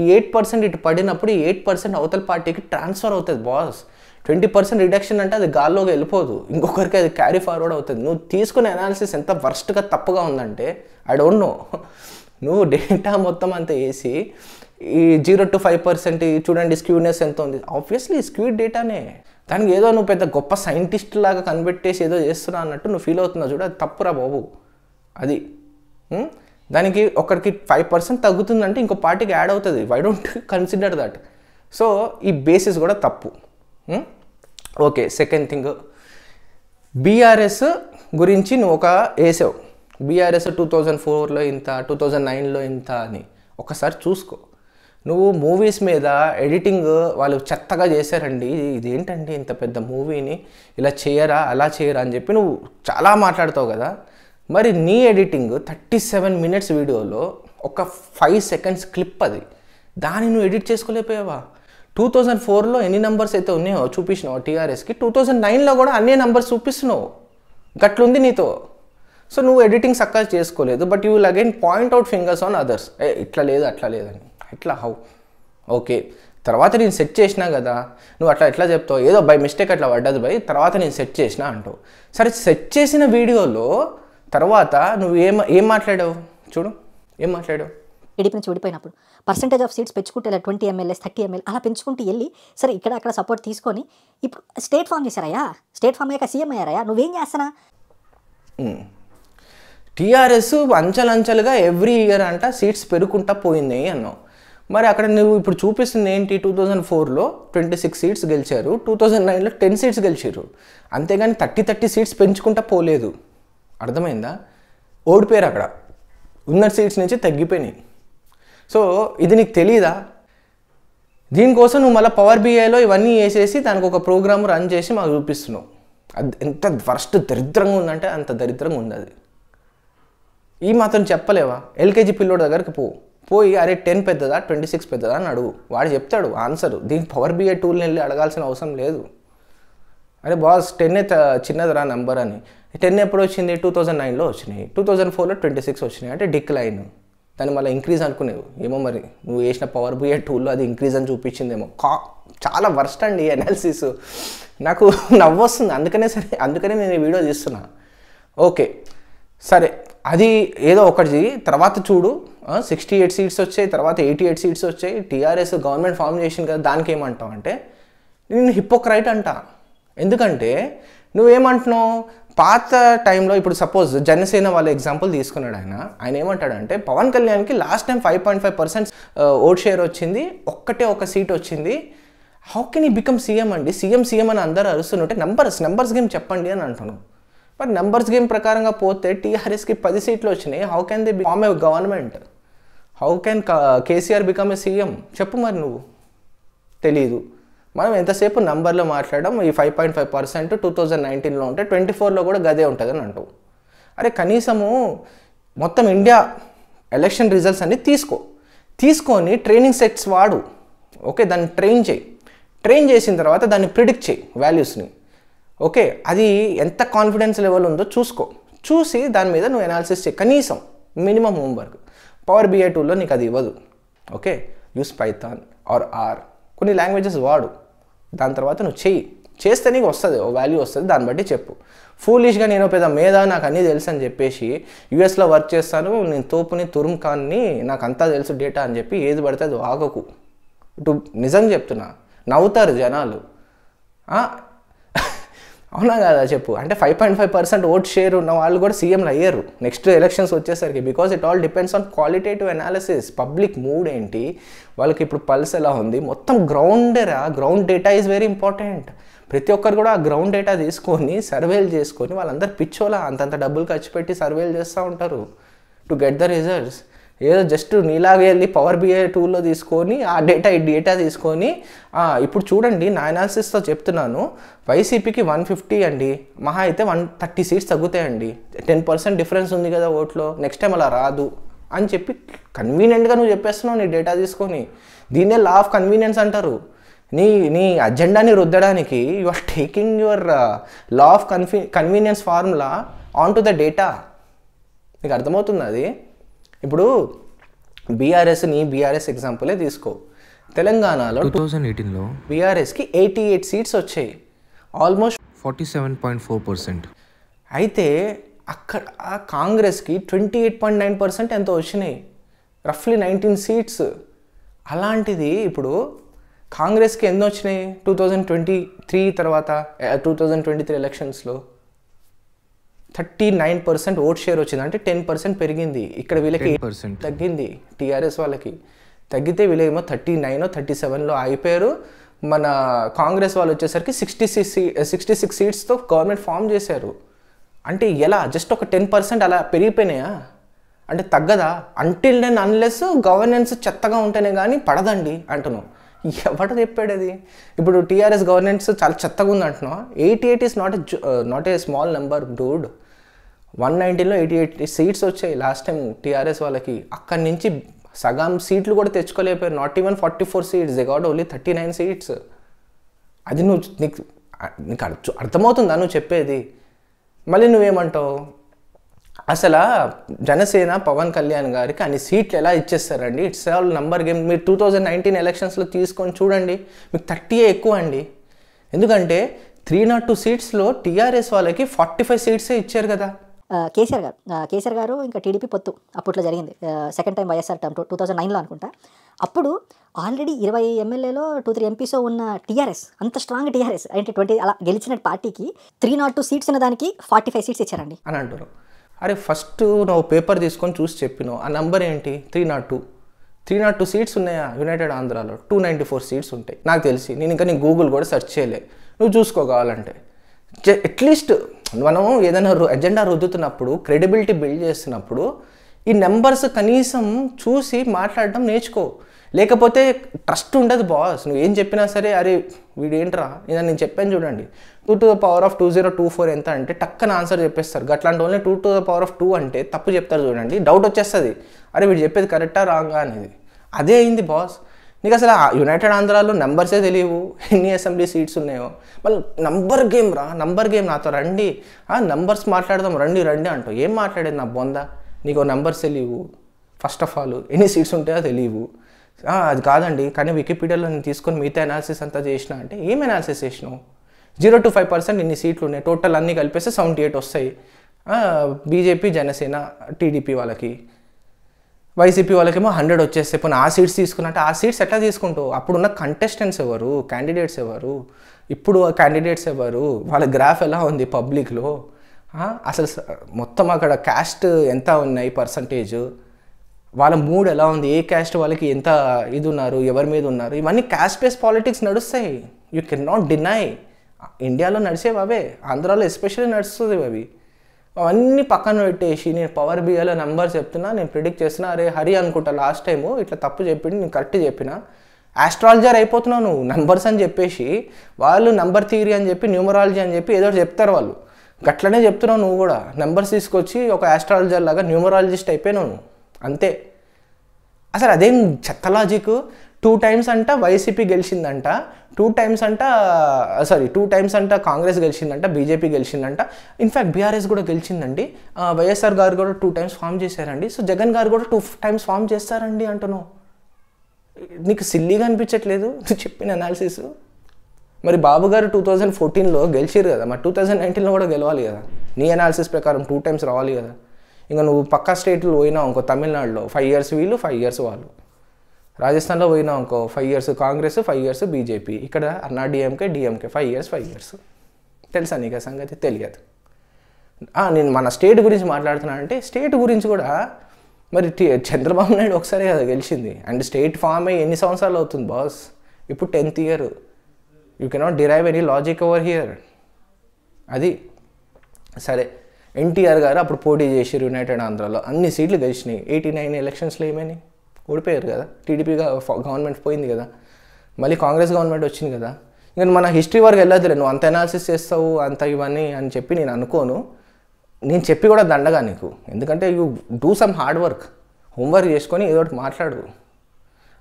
ఈ ఎయిట్ పర్సెంట్ ఇటు పడినప్పుడు ఈ ఎయిట్ పర్సెంట్ అవతల పార్టీకి ట్రాన్స్ఫర్ అవుతుంది బాస్ ట్వంటీ పర్సెంట్ రిడక్షన్ అంటే అది గాల్లోకి వెళ్ళిపోదు. ఇంకొకరికి అది క్యారీ ఫార్వర్డ్ అవుతుంది. నువ్వు తీసుకునే అనాలిసిస్ ఎంత వర్స్ట్గా తప్పుగా ఉందంటే ఐ డోంట్ నో నువ్వు డేటా మొత్తం అంతా వేసి ఈ జీరో టు ఫైవ్ పర్సెంట్ చూడండి స్క్యూనెస్ ఎంత ఉంది? ఆబ్వియస్లీ స్క్యూడ్ డేటానే దానికి ఏదో నువ్వు పెద్ద గొప్ప సైంటిస్ట్ లాగా కనిపెట్టేసి ఏదో చేస్తున్నా అన్నట్టు నువ్వు ఫీల్ అవుతున్నావు చూడు అది తప్పురా బాబు. అది దానికి ఒకరికి ఫైవ్ పర్సెంట్ తగ్గుతుందంటే ఇంకో పార్టీకి యాడ్ అవుతుంది. Why don't consider that so ఈ బేసిస్ కూడా తప్పు. ఓకే సెకండ్ థింగ్ బీఆర్ఎస్ గురించి నువ్వు ఒక వేసావు. బీఆర్ఎస్ టూ థౌజండ్ ఫోర్లో ఇంత టూ థౌజండ్ నైన్లో ఇంత అని. ఒకసారి చూసుకో. నువ్వు మూవీస్ మీద ఎడిటింగ్ వాళ్ళు చెత్తగా చేశారండి. ఇదేంటండి ఇంత పెద్ద మూవీని ఇలా చేయరా అలా చేయరా అని చెప్పి నువ్వు చాలా మాట్లాడతావు కదా. మరి నీ ఎడిటింగ్ థర్టీ సెవెన్ మినిట్స్ వీడియోలో ఒక ఫైవ్ సెకండ్స్ క్లిప్ అది. దాన్ని నువ్వు ఎడిట్ చేసుకోలేకపోయావా? టూ థౌజండ్ ఫోర్లో ఎన్ని నెంబర్స్ అయితే ఉన్నాయో చూపించినావు టీఆర్ఎస్కి? టూ థౌజండ్ నైన్లో కూడా అన్ని నెంబర్స్ చూపిస్తున్నావు. గట్లుంది నీతో. సో నువ్వు ఎడిటింగ్ సక్కా చేసుకోలేదు but you will again point out fingers on others ఏ ఇట్లా లేదు అట్లా లేదని ఇట్లా హౌ? ఓకే. తర్వాత నేను సెట్ చేసినా కదా నువ్వు అట్లా ఎట్లా చెప్తావు? ఏదో బై మిస్టేక్ అట్లా పడ్డది బై తర్వాత నేను సెట్ చేసినా అంటావు. సరే సెట్ చేసిన వీడియోలో తర్వాత నువ్వు ఏం ఏం మాట్లాడావు? చూడు. ఏం మాట్లాడావు? టీడీపీ నుంచి విడిపోయినప్పుడు పర్సెంటేజ్ ఆఫ్ సీట్స్ పెంచుకుంటే ఇలా ట్వంటీ ఎంఎల్ఏస్ థర్టీ ఎంఎల్ అలా పెంచుకుంటూ వెళ్ళి సరే ఇక్కడ అక్కడ సపోర్ట్ తీసుకొని ఇప్పుడు స్టేట్ ఫామ్ చేశారయ్యా? స్టేట్ ఫామ్ అయ్యాక సీఎం అయ్యారయ్యా? నువ్వేం చేస్తానా? టీఆర్ఎస్ అంచెలంచెలుగా ఎవ్రీ ఇయర్ అంట సీట్స్ పెరుగుకుంటా పోయింది అన్నావు. మరి అక్కడ నువ్వు ఇప్పుడు చూపిస్తుంది ఏంటి టూ థౌజండ్ ఫోర్లో ట్వంటీ సిక్స్ సీట్స్ గెలిచారు టూ థౌజండ్ నైన్లో టెన్ సీట్స్ గెలిచారు. అంతేగాని థర్టీ థర్టీ సీట్స్ పెంచుకుంటా పోలేదు. అర్థమైందా? ఓడిపోయారు అక్కడ. ఉన్న సీట్స్ నుంచి తగ్గిపోయినాయి. సో ఇది నీకు తెలీదా? దీనికోసం నువ్వు మళ్ళీ పవర్ బీఐలో ఇవన్నీ వేసేసి దానికి ఒక ప్రోగ్రామ్ రన్ చేసి మాకు చూపిస్తున్నావు. అది ఎంత వర్స్ట్ దరిద్రంగా ఉందంటే అంత దరిద్రంగా ఉంది అది. ఈ మాత్రం చెప్పలేవా? ఎల్కేజీ పిల్లోడి దగ్గరికి పో. పోయి అరే టెన్ పెద్దదా? ట్వంటీ సిక్స్ పెద్దదా? అని అడుగు. వాడు చెప్తాడు ఆన్సర్. దీనికి పవర్ బిఐ టూల్ని వెళ్ళి అడగాల్సిన అవసరం లేదు. అరే బాస్ టెన్ చిన్నదిరా నెంబర్ అని. టెన్ ఎప్పుడు వచ్చింది? టూ థౌజండ్ నైన్లో వచ్చినాయి. టూ థౌజండ్ ఫోర్లో ట్వంటీ సిక్స్ వచ్చినాయి. అంటే డిక్లైన్ దాన్ని మళ్ళీ ఇంక్రీజ్ అనుకునేవు. ఏమో మరి నువ్వు వేసిన పవర్ బిఐ టూల్లో అది ఇంక్రీజ్ అని చూపించిందేమో. కా చాలా వర్స్ట్ అండి అనాలిసిస్ నాకు నవ్వొస్తుంది. అందుకనే సరే అందుకనే నేను ఈ వీడియో తీస్తున్నా. ఓకే. సరే. అది ఏదో ఒకటి తర్వాత చూడు సిక్స్టీ ఎయిట్ సీట్స్ వచ్చాయి తర్వాత ఎయిటీ ఎయిట్ సీట్స్ వచ్చాయి టీఆర్ఎస్ గవర్నమెంట్ ఫామ్ చేసింది కదా దానికి ఏమంటావు అంటే నేను హిప్పోక్రైట్ అంట. ఎందుకంటే నువ్వేమంటున్నావు? పాత టైంలో ఇప్పుడు సపోజ్ జనసేన వాళ్ళ ఎగ్జాంపుల్ తీసుకున్నాడు ఆయన. ఆయన ఏమంటాడంటే పవన్ కళ్యాణ్కి last time five point five percent vote share వచ్చింది ఒక్కటే ఒక సీట్ వచ్చింది. How can he become CM అండి? సీఎం సీఎం అని అందరూ అరుస్తుంటే నెంబర్స్ నెంబర్స్ గేమ్ చెప్పండి అని అంటున్నాను మరి నెంబర్స్ గేమ్ ప్రకారంగా పోతే టీఆర్ఎస్కి పది సీట్లు వచ్చినాయి. How can they become a government how can KCR become a CM చెప్పు మరి నువ్వు. తెలీదు. మనం ఎంతసేపు నంబర్లో మాట్లాడడం? ఈ five point five percent two thousand నైన్టీన్లో ఉంటే ట్వంటీ ఫోర్లో కూడా గదే ఉంటుంది అని అంటావు. అరే కనీసము మొత్తం ఇండియా ఎలక్షన్ రిజల్ట్స్ అన్ని తీసుకో. తీసుకొని ట్రైనింగ్ సెట్స్ వాడు. ఓకే దాన్ని ట్రైన్ చేయి. ట్రైన్ చేసిన తర్వాత దాన్ని ప్రిడిక్ట్ చేయి వాల్యూస్ని ఓకే అది ఎంత కాన్ఫిడెన్స్ లెవెల్ ఉందో చూసుకో. చూసి దాని మీద నువ్వు ఎనాలిసిస్ చేయి. కనీసం మినిమం హోంవర్క్ పవర్ బిఐ టూల్లో నీకు అది ఇవ్వదు. Okay use Python or R కొన్ని లాంగ్వేజెస్ వాడు. దాని తర్వాత నువ్వు చెయ్యి. చేస్తే నీకు వస్తుంది ఓ వాల్యూ వస్తుంది దాన్ని బట్టి చెప్పు. ఫూలిష్గా నేను పెద్ద మీద నాకు అన్నీ తెలుసు అని చెప్పేసి యూఎస్లో వర్క్ చేస్తాను నేను తోపుని తురుమ్ నాకు అంతా తెలుసు డేటా అని చెప్పి ఏది పడితే అది ఆగకు. ఇటు నిజం చెప్తున్నా నవ్వుతారు జనాలు. అవునా కదా చెప్పు. అంటే five point five percent vote share ఉన్న వాళ్ళు కూడా సీఎంలు అయ్యారు. నెక్స్ట్ ఎలక్షన్స్ వచ్చేసరికి because it all depends on qualitative analysis public mood ఏంటి? వాళ్ళకి ఇప్పుడు పల్స్ ఎలా ఉంది? మొత్తం గ్రౌండేరా ground data is very important ప్రతి ఒక్కరు కూడా ఆ గ్రౌండ్ డేటా తీసుకొని సర్వేలు చేసుకొని వాళ్ళందరూ పిచ్చోలా అంతంత డబ్బులు ఖర్చు పెట్టి సర్వేలు చేస్తూ ఉంటారు. టు గెట్ ద రిజల్ట్స్ ఏదో జస్ట్ నీలాగా వెళ్ళి పవర్ బిఐ టూల్లో తీసుకొని ఆ డేటా ఈ డేటా తీసుకొని ఇప్పుడు చూడండి నా అనాలిసిస్తో చెప్తున్నాను. వైసీపీకి వన్ ఫిఫ్టీ అండి. మహా అయితే వన్ థర్టీ సీట్స్ తగ్గుతాయండి. టెన్ పర్సెంట్ డిఫరెన్స్ ఉంది కదా ఓట్లో. నెక్స్ట్ టైం అలా రాదు. అని చెప్పి కన్వీనియంట్గా నువ్వు చెప్పేస్తున్నావు నీ డేటా తీసుకొని. దీన్నే లా ఆఫ్ కన్వీనియన్స్ అంటారు. నీ నీ అజెండాని రుద్దడానికి you are taking your law of confi convenience formula on to the data నీకు అర్థమవుతుంది అది? ఇప్పుడు బీఆర్ఎస్ నీ బీఆర్ఎస్ ఎగ్జాంపులే తీసుకో. తెలంగాణలో టూ థౌజండ్ ఎయిటీన్లో బీఆర్ఎస్కి ఎయిటీ ఎయిట్ సీట్స్ వచ్చాయి. Almost forty seven point four percent అయితే అక్కడ ఆ కాంగ్రెస్కి twenty eight point nine percent ఎంతో వచ్చినాయి. రఫ్లీ నైన్టీన్ సీట్స్ అలాంటిది ఇప్పుడు కాంగ్రెస్కి ఎన్ని వచ్చినాయి? టూ థౌజండ్ ట్వంటీ త్రీ తర్వాత టూ థౌజండ్ ట్వంటీ త్రీ ఎలక్షన్స్లో thirty nine percent vote share వచ్చింది. అంటే టెన్ పర్సెంట్ పెరిగింది. ఇక్కడ వీళ్ళకి 10%. తగ్గింది టీఆర్ఎస్ వాళ్ళకి. తగ్గితే వీళ్ళేమో థర్టీ నైన్ థర్టీ సెవెన్లో అయిపోయారు మన కాంగ్రెస్ వాళ్ళు వచ్చేసరికి సిక్స్టీ సిక్స్ సిక్స్టీ సిక్స్ సీట్స్తో గవర్నమెంట్ ఫామ్ చేశారు. అంటే ఎలా? జస్ట్ ఒక టెన్ పర్సెంట్ అలా పెరిగిపోయినాయా? అంటే తగ్గదా? అంటిల్ నేను అన్లెస్ గవర్నెన్స్ చెత్తగా ఉంటేనే కానీ పడదండి అంటున్నావు ఎవడ చెప్పాడు అది? ఇప్పుడు టీఆర్ఎస్ గవర్నెన్స్ చాలా చెత్తగా ఉంది అంటున్నావు? Eighty eight is not not a small number dude one నైంటీలో eighty eight seats వచ్చాయి. లాస్ట్ టైం టీఆర్ఎస్ వాళ్ళకి అక్కడి నుంచి సగం సీట్లు కూడా తెచ్చుకోలేకపోయారు. Not even forty four seats they got only thirty nine seats అది నువ్వు నీకు నీకు అర్థమవుతుందా నువ్వు చెప్పేది? మళ్ళీ నువ్వేమంటావు? అసలు జనసేన పవన్ కళ్యాణ్ గారికి అన్ని సీట్లు ఎలా ఇచ్చేస్తారండి? ఇట్స్ ఆల్ నంబర్ గేమ్ మీరు టూ థౌజండ్ నైన్టీన్ ఎలక్షన్స్లో తీసుకొని చూడండి. మీకు థర్టీయే ఎక్కువ అండి. ఎందుకంటే త్రీ నాట్ టూ సీట్స్లో టీఆర్ఎస్ వాళ్ళకి ఫార్టీ ఫైవ్ సీట్సే ఇచ్చారు కదా. కేసీఆర్ గారు కేసీఆర్ గారు ఇంకా టీడీపీ పొత్తు అప్పట్లో జరిగింది. Second time YSR term two thousand నైన్లో అనుకుంటా. అప్పుడు ఆల్రెడీ ఇరవై ఎమ్మెల్యేలో టూ త్రీ ఎంపీస్ ఉన్న టీఆర్ఎస్ అంత స్ట్రాంగ్ టీఆర్ఎస్ అంటే ట్వంటీ అలా గెలిచిన పార్టీకి త్రీ నాట్ టూ సీట్స్ ఉన్న దానికి ఫార్టీ ఫైవ్ సీట్స్ ఇచ్చారండి. అని అంటారు అరే ఫస్ట్ నువ్వు పేపర్ తీసుకొని చూసి చెప్పినావు. ఆ నంబర్ ఏంటి? Three nought two three nought two seats ఉన్నాయా? యునైటెడ్ ఆంధ్రాలో టూ నైంటీ ఫోర్ సీట్స్ ఉంటాయి. నాకు తెలిసి. నేను ఇంకా నేను గూగుల్ కూడా సెర్చ్ చేయలే. నువ్వు చూసుకోవాలంటే అట్లీస్ట్ మనం ఏదైనా ఎజెండా రుద్దుతున్నప్పుడు క్రెడిబిలిటీ బిల్డ్ చేస్తున్నప్పుడు ఈ నెంబర్స్ కనీసం చూసి మాట్లాడడం నేర్చుకో. లేకపోతే ట్రస్ట్ ఉండదు బాస్ నువ్వు ఏం చెప్పినా సరే అరే వీడు ఏంట్రా నేను నేను చెప్పాను చూడండి. Two to the power of two zero two four ఎంత అంటే టక్కన ఆన్సర్ చెప్పేస్తారు. అట్లాంటి only two to the power of two అంటే తప్పు చెప్తారు చూడండి. డౌట్ వచ్చేస్తుంది. అరే వీడు చెప్పేది కరెక్టా రాంగా అనేది. అదే అయింది బాస్ నీకు అసలు ఆ యునైటెడ్ ఆంధ్రాలో నెంబర్సే తెలియవు? ఎన్ని అసెంబ్లీ సీట్స్ ఉన్నాయో? మళ్ళీ నంబర్ గేమ్ రా. నంబర్ గేమ్ నాతో రండి. ఆ నంబర్స్ మాట్లాడదాం. రండి రండి అంటావు. ఏం మాట్లాడేది నా బొంద? నీకు నంబర్స్ తెలియవు. ఫస్ట్ ఆఫ్ ఆల్ ఎన్ని సీట్స్ ఉంటాయో తెలియవు. అది కాదండి. కానీ వికీపీడియాలో నేను తీసుకొని మిగతా అనాలిసిస్ అంతా చేసిన అంటే ఏం అనాలిసిస్ చేసినావు? జీరో టు ఫైవ్ పర్సెంట్ ఇన్ని సీట్లు ఉన్నాయి. టోటల్ అన్నీ కలిపేస్తే సెవెంటీ ఎయిట్ వస్తాయి. బీజేపీ జనసేన టీడీపీ వాళ్ళకి. వైసీపీ వాళ్ళకేమో హండ్రెడ్ వచ్చేస్తే పోనీ ఆ సీట్స్ తీసుకున్నట్టు ఆ సీట్స్ ఎట్లా తీసుకుంటావు? అప్పుడున్న కంటెస్టెంట్స్ ఎవరు? క్యాండిడేట్స్ ఎవరు? ఇప్పుడు క్యాండిడేట్స్ ఎవరు? వాళ్ళ గ్రాఫ్ ఎలా ఉంది పబ్లిక్లో అసలు మొత్తం అక్కడ క్యాస్ట్ ఎంత ఉన్నాయి? పర్సంటేజ్ వాళ్ళ మూడ్ ఎలా ఉంది? ఏ క్యాస్ట్ వాళ్ళకి ఎంత ఇది ఉన్నారు? ఎవరి మీద ఉన్నారు? ఇవన్నీ క్యాస్ట్ బేస్ పాలిటిక్స్ నడుస్తాయి. యూ కెన్ నాట్ డినై ఇండియాలో నడిచేవి అవే. ఆంధ్రాలో ఎస్పెషల్లీ నడుస్తుంది అవి. అవన్నీ పక్కన పెట్టేసి నేను పవర్ బిఐలో నెంబర్ చెప్తున్నా నేను ప్రిడిక్ట్ చేస్తున్నా అరే హరి అనుకుంటా లాస్ట్ టైము ఇట్లా తప్పు చెప్పింది నేను కరెక్ట్ చెప్పిన. ఆస్ట్రాలజర్ అయిపోతున్నావు నువ్వు నంబర్స్ అని చెప్పేసి. వాళ్ళు నంబర్ థియరీ అని చెప్పి న్యూమరాలజీ అని చెప్పి ఏదో చెప్తారు వాళ్ళు. గట్లనే చెప్తున్నావు నువ్వు కూడా. నెంబర్స్ తీసుకొచ్చి ఒక ఆస్ట్రాలజర్ లాగా న్యూమరాలజిస్ట్ అయిపోయినావు నువ్వు. అంతే. అసలు అదేం చెత్త లాజిక్ టూ టైమ్స్ అంట వైసీపీ గెలిచిందంట. టూ టైమ్స్ అంట సారీ టూ టైమ్స్ అంట కాంగ్రెస్ గెలిచిందంట బీజేపీ గెలిచిందంట. ఇన్ఫ్యాక్ట్ బీఆర్ఎస్ కూడా గెలిచిందండి. వైఎస్ఆర్ గారు కూడా టూ టైమ్స్ ఫామ్ చేశారండి. సో జగన్ గారు కూడా టూ టైమ్స్ ఫామ్ చేస్తారండి అంటున్నావు నీకు సిల్లీగా అనిపించట్లేదు? నువ్వు చెప్పిన అనాలిసిస్ మరి బాబు గారు టూ థౌజండ్ ఫోర్టీన్లో గెలిచారు కదా. మరి టూ థౌజండ్ నైన్టీన్లో కూడా గెలవాలి కదా. నీ అనాలిసిస్ ప్రకారం టూ టైమ్స్ రావాలి కదా. ఇంకా నువ్వు పక్క స్టేట్లో పోయినావు ఇంకో తమిళనాడులో ఫైవ్ ఇయర్స్ వీళ్ళు ఫైవ్ ఇయర్స్ వాళ్ళు. రాజస్థాన్లో పోయినావు అనుకో five years Congress five years BJP ఇక్కడ Anna DMK DMK five years five years తెలుసా నీకు సంగతి? తెలియదు. నేను మన స్టేట్ గురించి మాట్లాడుతున్నాను అంటే స్టేట్ గురించి కూడా మరి చంద్రబాబు నాయుడు ఒకసారి కదా గెలిచింది. అండ్ స్టేట్ ఫామ్ అయ్యి ఎన్ని సంవత్సరాలు అవుతుంది బాస్? ఇప్పుడు tenth year you cannot derive any logic over here అది సరే. ఎన్టీఆర్ గారు అప్పుడు పోటీ చేశారు యునైటెడ్ ఆంధ్రాలో. అన్ని సీట్లు గెలిచినాయి. ఎయిటీ నైన్ ఎలక్షన్స్లో ఏమైనాయి? ఓడిపోయారు కదా. టీడీపీగా గవర్నమెంట్ పోయింది కదా. మళ్ళీ కాంగ్రెస్ గవర్నమెంట్ వచ్చింది కదా. ఇంకా మన హిస్టరీ వరకు వెళ్ళదులే నువ్వు అంత అనాలిసిస్ చేస్తావు అంత ఇవన్నీ అని చెప్పి నేను అనుకోను. నేను చెప్పి కూడా దండగా నీకు. ఎందుకంటే you do some hard work homework చేసుకొని ఏదో ఒకటి మాట్లాడు.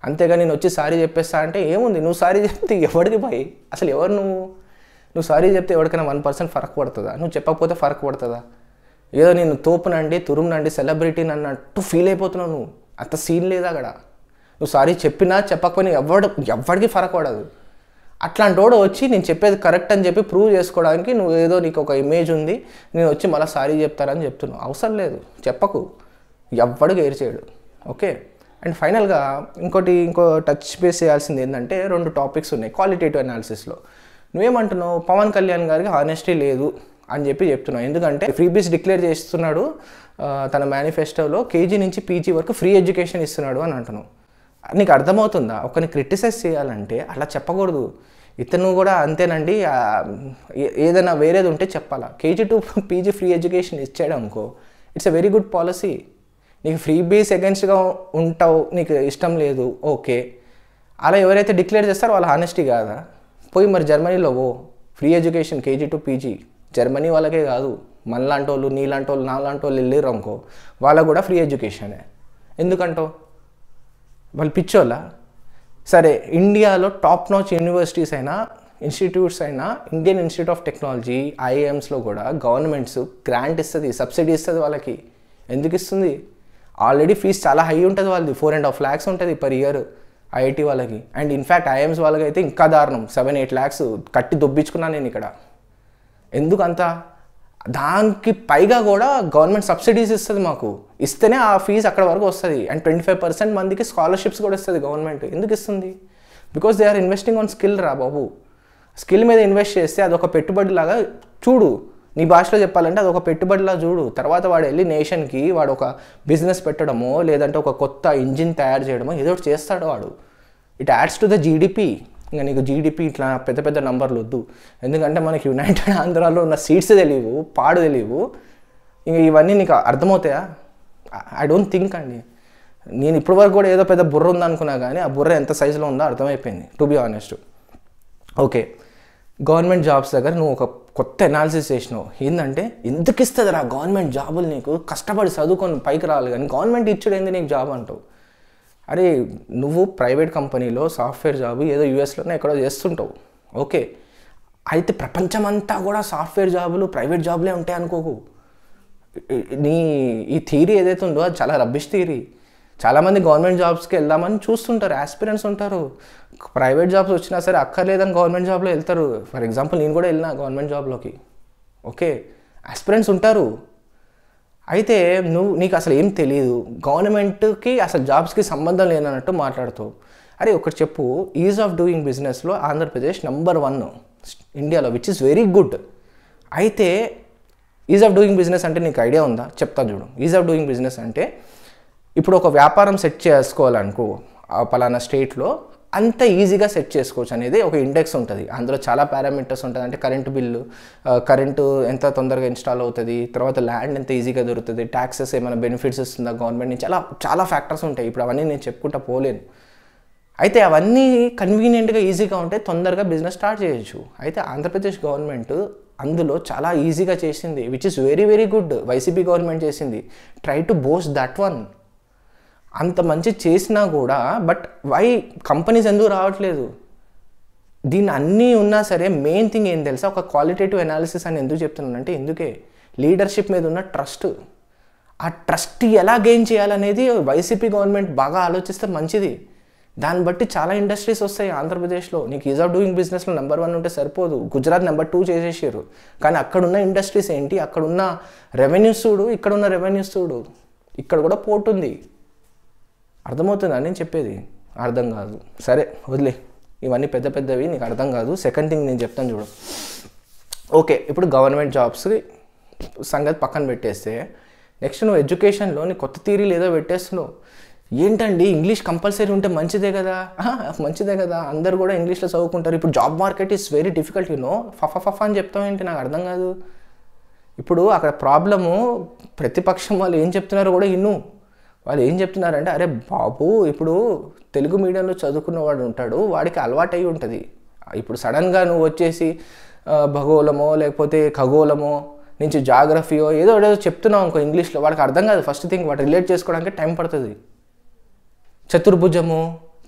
అంతేగా నేను వచ్చి సారీ చెప్పేస్తా అంటే ఏముంది? నువ్వు సారీ చెప్తే ఎవరికి పోయి అసలు ఎవరు నువ్వు? నువ్వు సారీ చెప్తే ఎవరికైనా వన్ పర్సెంట్ ఫరక్ పడుతుందా? నువ్వు చెప్పకపోతే ఫరక్ పడుతుందా? ఏదో నేను తోపునండి తురుమునండి సెలబ్రిటీని అన్నట్టు ఫీల్ అయిపోతున్నావు నువ్వు. అంత సీన్ లేదు అక్కడ. నువ్వు సారీ చెప్పినా చెప్పకపోయినా ఎవడు ఎవ్వడికి ఫరక్ పడదు. అట్లాంటి వాడు వచ్చి నేను చెప్పేది కరెక్ట్ అని చెప్పి ప్రూవ్ చేసుకోవడానికి నువ్వు ఏదో నీకు ఒక ఇమేజ్ ఉంది నేను వచ్చి మళ్ళీ సారీ చెప్తానని చెప్తున్నావు. అవసరం లేదు చెప్పకు. ఎవ్వడు గేర్ చేయడు. ఓకే అండ్ ఫైనల్గా ఇంకోటి ఇంకో టచ్ బేస్ చేయాల్సింది ఏంటంటే రెండు టాపిక్స్ ఉన్నాయి క్వాలిటేటివ్ అనాలిసిస్లో నువ్వేమంటున్నావు? పవన్ కళ్యాణ్ గారికి హానెస్టీ లేదు. అని చెప్పి చెప్తున్నాను ఎందుకంటే ఫ్రీ బీస్ డిక్లేర్ చేస్తున్నాడు తన మేనిఫెస్టోలో కేజీ నుంచి పీజీ వరకు ఫ్రీ ఎడ్యుకేషన్ ఇస్తున్నాడు అని అంటున్నావు నీకు అర్థమవుతుందా? ఒకరిని క్రిటిసైజ్ చేయాలంటే అలా చెప్పకూడదు. ఇతను కూడా అంతేనండి ఏదైనా వేరేది ఉంటే చెప్పాలా? KG to PG free education ఇచ్చాడు అనుకో it's a very good policy నీకు ఫ్రీ బేస్ అగెన్స్ట్గా ఉంటావు నీకు ఇష్టం లేదు ఓకే. అలా ఎవరైతే డిక్లేర్ చేస్తారో వాళ్ళ హానెస్టీ కాదా? పోయి మరి జర్మనీలో ఓ free education KG to PG. Germany వాళ్ళకే కాదు మనలాంటి వాళ్ళు నీలాంటి వాళ్ళు నాలాంటి వాళ్ళు వెళ్ళారు అనుకో వాళ్ళకు కూడా ఫ్రీ ఎడ్యుకేషనే ఎందుకంటావు వాళ్ళు పిచ్చోళ్ళ? సరే ఇండియాలో టాప్ నాచ్ యూనివర్సిటీస్ అయినా ఇన్స్టిట్యూట్స్ అయినా ఇండియన్ ఇన్స్టిట్యూట్ ఆఫ్ టెక్నాలజీ ఐఏఎమ్స్లో కూడా గవర్నమెంట్స్ గ్రాంట్ ఇస్తుంది సబ్సిడీ ఇస్తుంది వాళ్ళకి. ఎందుకు ఇస్తుంది? ఆల్రెడీ ఫీజు చాలా హై ఉంటుంది వాళ్ళది ఫోర్ అండ్ హాఫ్ ల్యాక్స్ ఉంటుంది పర్ ఇయర్ ఐఐటి వాళ్ళకి. అండ్ ఇన్ఫ్యాక్ట్ ఐఎమ్స్ వాళ్ళకి అయితే ఇంకా దారుణం. సెవెన్ ఎయిట్ ల్యాక్స్ కట్టి దొబ్బించుకున్నాను నేను ఇక్కడ. ఎందుకంత? దానికి పైగా కూడా గవర్నమెంట్ సబ్సిడీస్ ఇస్తుంది మాకు. ఇస్తేనే ఆ ఫీజు అక్కడ వరకు వస్తుంది. అండ్ ట్వంటీ ఫైవ్ పర్సెంట్ మందికి స్కాలర్షిప్స్ కూడా ఇస్తుంది గవర్నమెంట్. ఎందుకు ఇస్తుంది? Because they are investing on skill రా బాబు. స్కిల్ మీద ఇన్వెస్ట్ చేస్తే అదొక పెట్టుబడిలాగా చూడు. నీ భాషలో చెప్పాలంటే అదొక పెట్టుబడిలా చూడు. తర్వాత వాడు వెళ్ళి నేషన్కి వాడు ఒక బిజినెస్ పెట్టడమో లేదంటే ఒక కొత్త ఇంజిన్ తయారు చేయడమో ఏదో ఒకటి చేస్తాడు వాడు. It adds to the GDP ఇంకా నీకు జీడిపి ఇట్లా పెద్ద పెద్ద నంబర్లు వద్దు. ఎందుకంటే మనకి యునైటెడ్ ఆంధ్రాలో ఉన్న సీట్స్ తెలియవు పాడు తెలియవు ఇంకా ఇవన్నీ నీకు అర్థమవుతాయా? ఐ డోంట్ థింక్ అండి. నేను ఇప్పటి వరకు కూడా ఏదో పెద్ద బుర్ర ఉందనుకున్నా కానీ ఆ బుర్ర ఎంత సైజులో ఉందో అర్థమైపోయింది to be honest okay government jobs దగ్గర నువ్వు ఒక కొత్త ఎనాలిసిస్ చేసినావు. ఏంటంటే ఎందుకు ఇస్తుంది రా గవర్నమెంట్ జాబులు నీకు? కష్టపడి చదువుకొని పైకి రావాలి కానీ గవర్నమెంట్ ఇచ్చుడు ఏంది నీకు జాబ్ అంటావు? అరే నువ్వు ప్రైవేట్ కంపెనీలో సాఫ్ట్వేర్ జాబ్ ఏదో యూఎస్లోనే ఎక్కడో చేస్తుంటావు. ఓకే. అయితే ప్రపంచమంతా కూడా సాఫ్ట్వేర్ జాబులు ప్రైవేట్ జాబులే ఉంటాయి అనుకోకు. నీ ఈ థీరీ ఏదైతే ఉందో అది చాలా రబ్బిష్ థీరీ చాలామంది గవర్నమెంట్ జాబ్స్కి వెళ్దామని చూస్తుంటారు ఆస్పిరెంట్స్ ఉంటారు. ప్రైవేట్ జాబ్స్ వచ్చినా సరే అక్కర్లేదని గవర్నమెంట్ జాబ్లో వెళ్తారు. ఫర్ ఎగ్జాంపుల్ నేను కూడా వెళ్ళిన గవర్నమెంట్ జాబ్లోకి. ఓకే. ఆస్పిరెంట్స్ ఉంటారు. అయితే నువ్వు నీకు అసలు ఏం తెలియదు గవర్నమెంట్కి అసలు జాబ్స్కి సంబంధం లేనన్నట్టు మాట్లాడుతావు. అరే ఒకటి చెప్పు. ఈజ్ ఆఫ్ డూయింగ్ బిజినెస్లో ఆంధ్రప్రదేశ్ నంబర్ వన్ ఇండియాలో విచ్ ఇస్ వెరీ గుడ్ అయితే ఈజ్ ఆఫ్ డూయింగ్ బిజినెస్ అంటే నీకు ఐడియా ఉందా? చెప్తాను చూడు. ఈజ్ ఆఫ్ డూయింగ్ బిజినెస్ అంటే ఇప్పుడు ఒక వ్యాపారం సెట్ చేసుకోవాలనుకో పలానా స్టేట్లో అంత ఈజీగా సెట్ చేసుకోవచ్చు అనేది ఒక ఇండెక్స్ ఉంటుంది. అందులో చాలా పారామీటర్స్ ఉంటుంది. అంటే కరెంటు బిల్లు కరెంటు ఎంత తొందరగా ఇన్స్టాల్ అవుతుంది తర్వాత ల్యాండ్ ఎంత ఈజీగా దొరుకుతుంది ట్యాక్సెస్ ఏమైనా బెనిఫిట్స్ ఇస్తుందా గవర్నమెంట్ నుంచి? అలా చాలా ఫ్యాక్టర్స్ ఉంటాయి. ఇప్పుడు అవన్నీ నేను చెప్పుకుంటా పోలేను. అయితే అవన్నీ కన్వీనియంట్గా ఈజీగా ఉంటే తొందరగా బిజినెస్ స్టార్ట్ చేయొచ్చు. అయితే ఆంధ్రప్రదేశ్ గవర్నమెంట్ అందులో చాలా ఈజీగా చేసింది which is very very good YCP government చేసింది. Try to boast that one అంత మంచి చేసినా కూడా బట్ వై కంపెనీస్ ఎందుకు రావట్లేదు? దీన్ని అన్నీ ఉన్నా సరే మెయిన్ థింగ్ ఏం తెలుసా? ఒక క్వాలిటేటివ్ అనాలిసిస్ అని ఎందుకు చెప్తున్నానంటే ఎందుకే? లీడర్షిప్ మీద ఉన్న ట్రస్ట్ ఆ ట్రస్ట్ ఎలా గెయిన్ చేయాలనేది వైసీపీ గవర్నమెంట్ బాగా ఆలోచిస్తే మంచిది. దాన్ని బట్టి చాలా ఇండస్ట్రీస్ వస్తాయి ఆంధ్రప్రదేశ్లో. నీకు ఈజ్ ఆఫ్ డూయింగ్ బిజినెస్లో నెంబర్ వన్ ఉంటే సరిపోదు. గుజరాత్ నెంబర్ టూ చేసేసారు. కానీ అక్కడున్న ఇండస్ట్రీస్ ఏంటి? అక్కడున్న రెవెన్యూస్ చూడు ఇక్కడున్న రెవెన్యూస్ చూడు. ఇక్కడ కూడా పోర్ట్ ఉంది అర్థమవుతుందా? నేను చెప్పేది అర్థం కాదు. సరే వదిలే. ఇవన్నీ పెద్ద పెద్దవి నీకు అర్థం కాదు. సెకండ్ థింగ్ నేను చెప్తాను చూడు. ఓకే ఇప్పుడు గవర్నమెంట్ జాబ్స్ సంగతి పక్కన పెట్టేస్తే నెక్స్ట్ నువ్వు ఎడ్యుకేషన్లో నీ కొత్త థీరీలు ఏదో పెట్టేస్తున్నావు. ఏంటండి? ఇంగ్లీష్ కంపల్సరీ ఉంటే మంచిదే కదా? మంచిదే కదా? అందరు కూడా ఇంగ్లీష్లో చదువుకుంటారు. ఇప్పుడు job market is very difficult you know ఫఫ ఫఫ అని చెప్తావు ఏంటి? నాకు అర్థం కాదు. ఇప్పుడు అక్కడ ప్రాబ్లము ప్రతిపక్షం వాళ్ళు ఏం చెప్తున్నారో కూడా ఇన్ను వాళ్ళు ఏం చెప్తున్నారంటే అరే బాబు ఇప్పుడు తెలుగు మీడియంలో చదువుకున్న వాడు ఉంటాడు వాడికి అలవాటు అయి ఉంటుంది. ఇప్పుడు సడన్గా నువ్వు వచ్చేసి భగోళమో లేకపోతే ఖగోళమో నుంచి జాగ్రఫీయో ఏదో ఏదో చెప్తున్నావు ఇంకో ఇంగ్లీష్లో వాడికి అర్థం కాదు. ఫస్ట్ థింగ్ వాడు రిలేట్ చేసుకోవడానికి టైం పడుతుంది. చతుర్భుజము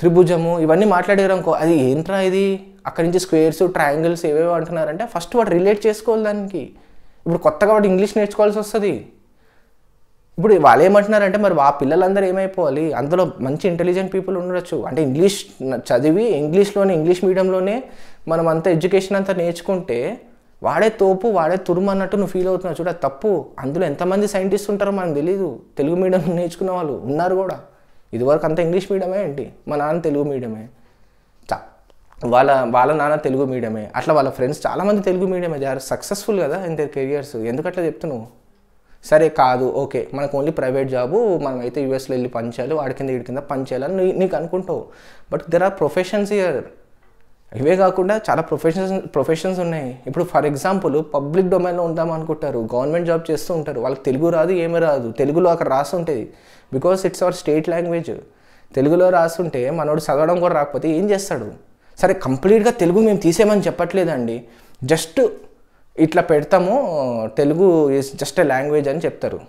త్రిభుజము ఇవన్నీ మాట్లాడారు అనుకో అది ఏంట్రా ఇది? అక్కడి నుంచి స్క్వేర్స్ ట్రయాంగిల్స్ ఏవేవో అంటున్నారంటే ఫస్ట్ వాడు రిలేట్ చేసుకోవాలి దానికి. ఇప్పుడు కొత్తగా వాడు ఇంగ్లీష్ నేర్చుకోవాల్సి వస్తుంది. ఇప్పుడు వాళ్ళు ఏమంటున్నారంటే మరి ఆ పిల్లలందరూ ఏమైపోవాలి? అందులో మంచి ఇంటెలిజెంట్ పీపుల్ ఉండొచ్చు. అంటే ఇంగ్లీష్ చదివి ఇంగ్లీష్లోనే ఇంగ్లీష్ మీడియంలోనే మనం అంత ఎడ్యుకేషన్ అంతా నేర్చుకుంటే వాడే తోపు వాడే తురుము అన్నట్టు నువ్వు ఫీల్ అవుతున్నావు. చూడ తప్పు. అందులో ఎంతమంది సైంటిస్ట్ ఉంటారో మనకు తెలియదు తెలుగు మీడియం నేర్చుకున్న వాళ్ళు ఉన్నారు కూడా. ఇదివరకు అంత ఇంగ్లీష్ మీడియమే ఏంటి? మా నాన్న తెలుగు మీడియమే. వాళ్ళ వాళ్ళ నాన్న తెలుగు మీడియమే. అట్లా వాళ్ళ ఫ్రెండ్స్ చాలామంది తెలుగు మీడియమే. దే ఆర్ సక్సెస్ఫుల్ కదా ఇన్ కెరియర్స్. ఎందుకట్లా చెప్తున్నావు? సరే కాదు ఓకే మనకు ఓన్లీ ప్రైవేట్ జాబు మనం అయితే యూఎస్లో వెళ్ళి పని చేయాలి వాడి కింద వీడి కింద పనిచేయాలని నీ- నీకు అనుకుంటావు. But there are professions year ఇవే కాకుండా చాలా ప్రొఫెషన్స్ ప్రొఫెషన్స్ ఉన్నాయి. ఇప్పుడు ఫర్ ఎగ్జాంపుల్ పబ్లిక్ డొమైన్లో ఉందాం అనుకుంటారు గవర్నమెంట్ జాబ్ చేస్తూ ఉంటారు వాళ్ళకి తెలుగు రాదు ఏమీ రాదు. తెలుగులో అక్కడ రాసి ఉంటుంది because it's our state language తెలుగులో రాసుంటే మనోడు చదవడం కూడా రాకపోతే ఏం చేస్తాడు? సరే కంప్లీట్గా తెలుగు మేము తీసేయమని చెప్పట్లేదండి. జస్ట్ ఇట్లా పెడతాము Telugu is just a language అని చెప్తారు.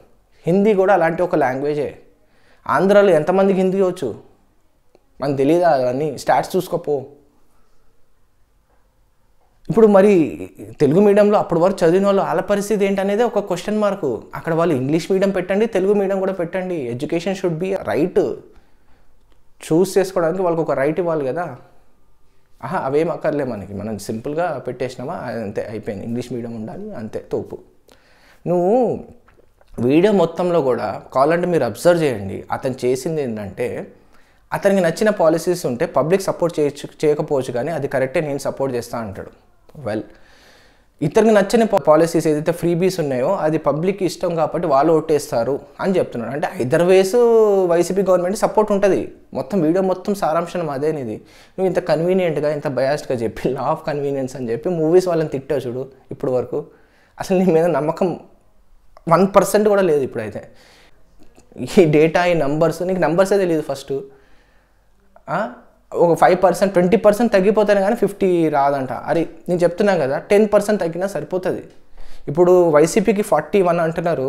హిందీ కూడా అలాంటి ఒక లాంగ్వేజే ఆంధ్రాలో ఎంతమందికి హిందీ వచ్చు? మనకు తెలియదా అవన్నీ? స్టాట్స్ చూసుకోపో. ఇప్పుడు మరి తెలుగు మీడియంలో అప్పటి వరకు చదివిన వాళ్ళు వాళ్ళ పరిస్థితి ఏంటనేది ఒక క్వశ్చన్ మార్కు అక్కడ వాళ్ళు ఇంగ్లీష్ మీడియం పెట్టండి తెలుగు మీడియం కూడా పెట్టండి. Education should be right choose చేసుకోవడానికి వాళ్ళకి ఒక రైట్ ఇవ్వాలి కదా. ఆహా అవేం అక్కర్లే మనకి. మనం సింపుల్గా పెట్టేసినామా? అంతే అయిపోయింది. ఇంగ్లీష్ మీడియం ఉండాలి అంతే తోపు. నువ్వు వీడియో మొత్తంలో కూడా కావాలంటే మీరు అబ్జర్వ్ చేయండి. అతను చేసింది ఏంటంటే అతనికి నచ్చిన పాలసీస్ ఉంటే పబ్లిక్ సపోర్ట్ చేయొచ్చు చేయకపోవచ్చు కానీ అది కరెక్టే నేను సపోర్ట్ చేస్తా అంటాడు. వెల్. ఇతనికి నచ్చని పాలసీస్ ఏదైతే ఫ్రీబీస్ ఉన్నాయో అది పబ్లిక్ ఇష్టం కాబట్టి వాళ్ళు ఓటేస్తారు అని చెప్తున్నాడు. అంటే either ways YCP government support ఉంటుంది. మొత్తం వీడియో మొత్తం సారాంశం అదేనిది నువ్వు ఇంత కన్వీనియంట్గా ఇంత బయాస్డ్గా చెప్పి లా ఆఫ్ కన్వీనియన్స్ అని చెప్పి మూవీస్ వాళ్ళని తిట్టావు చూడు ఇప్పుడు వరకు. అసలు నీ మీద నమ్మకం వన్ పర్సెంట్ కూడా లేదు ఇప్పుడైతే. ఈ డేటా ఈ నంబర్స్ నీకు నంబర్సే తెలియదు ఫస్ట్ ఒక ఫైవ్ పర్సెంట్ ట్వంటీ పర్సెంట్ తగ్గిపోతేనే కానీ ఫిఫ్టీ రాదంట. అరే నేను చెప్తున్నా కదా టెన్ పర్సెంట్ తగ్గినా సరిపోతుంది. ఇప్పుడు వైసీపీకి ఫార్టీ వన్ అంటున్నారు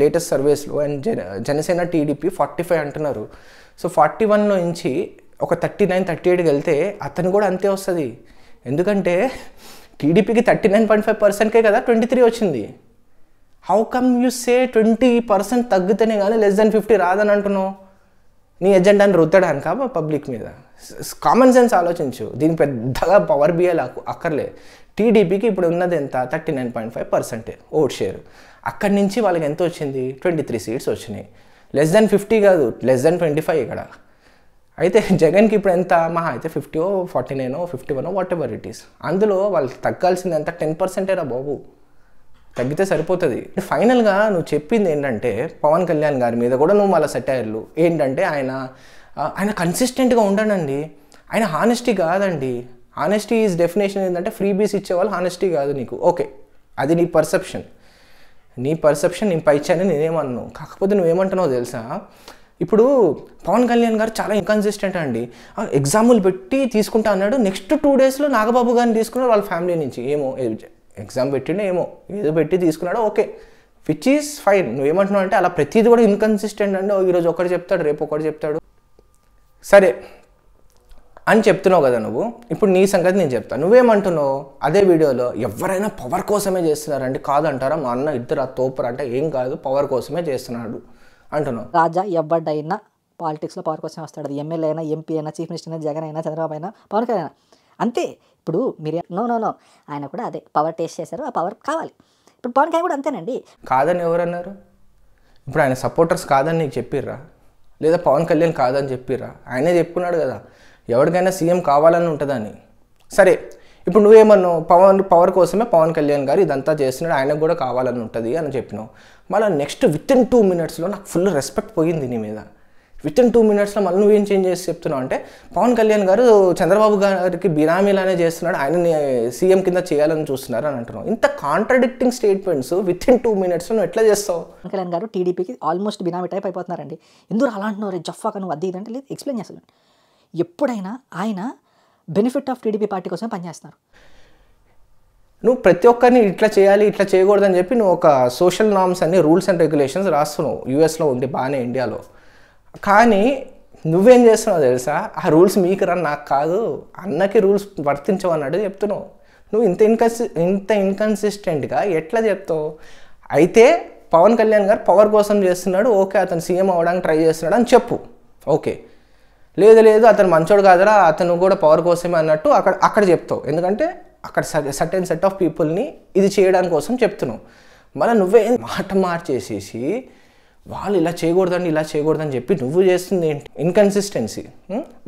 latest సర్వేస్లో and Jana Janasena TDP forty five అంటున్నారు. సో ఫార్టీ వన్లో నుంచి ఒక థర్టీ నైన్ థర్టీ ఎయిట్కి వెళ్తే అతను కూడా అంతే వస్తుంది. ఎందుకంటే టీడీపీకి థర్టీ నైన్ పాయింట్ ఫైవ్ పర్సెంట్కే కదా ట్వంటీ త్రీ వచ్చింది. How come you say twenty percent తగ్గితేనే కానీ లెస్ దెన్ ఫిఫ్టీ రాదని అంటున్నావు నీ ఎజెండాని రుద్దడానికి కాబ పబ్లిక్ మీద. కామన్ సెన్స్ ఆలోచించు. దీనికి పెద్దగా పవర్ బియ్యాలి అక్కర్లే టీడీపీకి ఇప్పుడు ఉన్నది ఎంత? థర్టీ నైన్ పాయింట్ ఫైవ్ పర్సెంటే ఓట్ షేర్. అక్కడి నుంచి వాళ్ళకి ఎంత వచ్చింది? ట్వంటీ త్రీ సీట్స్ వచ్చినాయి. లెస్ దెన్ ఫిఫ్టీ కాదు లెస్ దెన్ ట్వంటీ ఫైవ్ ఇక్కడ. అయితే జగన్కి ఇప్పుడు ఎంత? మహా అయితే fifty forty nine fifty one whatever it is అందులో వాళ్ళకి తగ్గాల్సింది ఎంత? టెన్ పర్సెంటేరా బాబు. తగ్గితే సరిపోతుంది. ఫైనల్గా నువ్వు చెప్పింది ఏంటంటే పవన్ కళ్యాణ్ గారి మీద కూడా నువ్వు మళ్ళీ సెటైర్లు. ఏంటంటే ఆయన ఆయన కన్సిస్టెంట్గా ఉండడండి ఆయన హానెస్టీ కాదండి. హానెస్టీ ఈజ్ డెఫినేషన్ ఏంటంటే ఫ్రీ బీస్ ఇచ్చేవాళ్ళు హానెస్టీ కాదు నీకు. ఓకే అది నీ పర్సెప్షన్ నీ పర్సెప్షన్ నేను పైచాని నేనేమన్నాను కాకపోతే నువ్వేమంటున్నావు తెలుసా? ఇప్పుడు పవన్ కళ్యాణ్ గారు చాలా ఇన్కన్సిస్టెంట్ అండి. ఎగ్జాములు పెట్టి తీసుకుంటా అన్నాడు. నెక్స్ట్ టూ డేస్లో నాగబాబు గారిని తీసుకున్నారు వాళ్ళ ఫ్యామిలీ నుంచి. ఏమో ఎగ్జామ్ పెట్టిండో ఏమో ఏదో పెట్టి తీసుకున్నాడో ఓకే. విచ్ ఈస్ ఫైన్ నువ్వేమంటున్నావు అంటే అలా ప్రతిదీ కూడా ఇన్కన్సిస్టెంట్ అండి. ఓ ఈరోజు ఒకటి చెప్తాడు రేపు ఒకటి చెప్తాడు. సరే. అని చెప్తున్నావు కదా నువ్వు ఇప్పుడు నీ సంగతి నేను చెప్తాను నువ్వేమంటున్నావు? అదే వీడియోలో ఎవరైనా పవర్ కోసమే చేస్తున్నారంటే కాదంటారా? మా అన్న ఇద్దరు ఆ తోపరు అంటే ఏం కాదు పవర్ కోసమే చేస్తున్నాడు. అంటున్నావు. రాజా ఎవడైనా పాలిటిక్స్లో పవర్ కోసమే వస్తాడు. అది ఎమ్మెల్యే అయినా ఎంపీ అయినా చీఫ్ మినిస్టర్ అయినా జగన్ అయినా చంద్రబాబు అయినా పవన్ కళ్యాణ్ అంతే. ఇప్పుడు మీరు నో నో నో. ఆయన కూడా అదే పవర్ టేస్ట్ చేశారు ఆ పవర్ కావాలి. ఇప్పుడు పవన్ కళ్యాణ్ కూడా అంతేనండి. కాదని ఎవరన్నారు? ఇప్పుడు ఆయన సపోర్టర్స్ కాదని నీకు చెప్పిర్రా? లేదా పవన్ కళ్యాణ్ కాదని చెప్పిర్రా? ఆయనే చెప్పుకున్నాడు కదా ఎవరికైనా సీఎం కావాలని ఉంటుందని. సరే ఇప్పుడు నువ్వేమన్నావు? పవన్ పవర్ కోసమే పవన్ కళ్యాణ్ గారు ఇదంతా చేస్తున్నాడు ఆయనకు కూడా కావాలని ఉంటుంది అని చెప్పినావు. మళ్ళీ నెక్స్ట్ విత్ ఇన్ టూ మినిట్స్లో నాకు ఫుల్ రెస్పెక్ట్ పోయింది నీ మీద. విత్ ఇన్ టూ మినిట్స్లో మళ్ళీ నువ్వేం చేంజ్ చేసి చెప్తున్నావు అంటే పవన్ కళ్యాణ్ గారు చంద్రబాబు గారికి బినామీలానే చేస్తున్నాడు ఆయనని సీఎం కింద చేయాలని చూస్తున్నారు అని అంటున్నావు. ఇంత contradicting statements within two మినిట్స్లో నువ్వు ఎట్లా చేస్తావు? పవన్ కళ్యాణ్ గారు టీడీపీకి ఆల్మోస్ట్ బినామీ టైప్ అయిపోతున్నారండి. ఎందుకు అలా అంటున్నారు? జఫ్ఫాక నువ్వు అది ఇది అంటే లేదు ఎక్స్ప్లెయిన్ చేస్తాను. ఎప్పుడైనా ఆయన బెనిఫిట్ ఆఫ్ టీడీపీ పార్టీ కోసం పనిచేస్తున్నారు నువ్వు ప్రతి ఒక్కరిని ఇట్లా చేయాలి ఇట్లా చేయకూడదని చెప్పి నువ్వు ఒక సోషల్ నామ్స్ అన్ని రూల్స్ అండ్ రెగ్యులేషన్స్ రాస్తున్నావు. యూఎస్లో ఉండి బాగానే ఇండియాలో కానీ నువ్వేం చేస్తున్నావు తెలుసా? ఆ రూల్స్ మీకు రా నాకు కాదు. అన్నకి రూల్స్ వర్తించవు అన్నట్టు చెప్తున్నావు. నువ్వు ఇంత ఇన్కన్సి ఇంత ఇన్కన్సిస్టెంట్గా ఎట్లా చెప్తావు? అయితే పవన్ కళ్యాణ్ గారు పవర్ కోసం చేస్తున్నాడు. ఓకే అతను సీఎం అవ్వడానికి ట్రై చేస్తున్నాడు అని చెప్పు. ఓకే. లేదు లేదు అతను మంచోడు కాదురా అతను కూడా పవర్ కోసమే అన్నట్టు అక్కడ అక్కడ చెప్తావు. ఎందుకంటే అక్కడ సర్టెన్ సెట్ ఆఫ్ పీపుల్ని ఇది చేయడానికి కోసం చెప్తున్నావు. మళ్ళీ నువ్వే మాట మార్చేసేసి వాళ్ళు ఇలా చేయకూడదండి ఇలా చేయకూడదని చెప్పి నువ్వు చేస్తుంది ఏంటి? ఇన్కన్సిస్టెన్సీ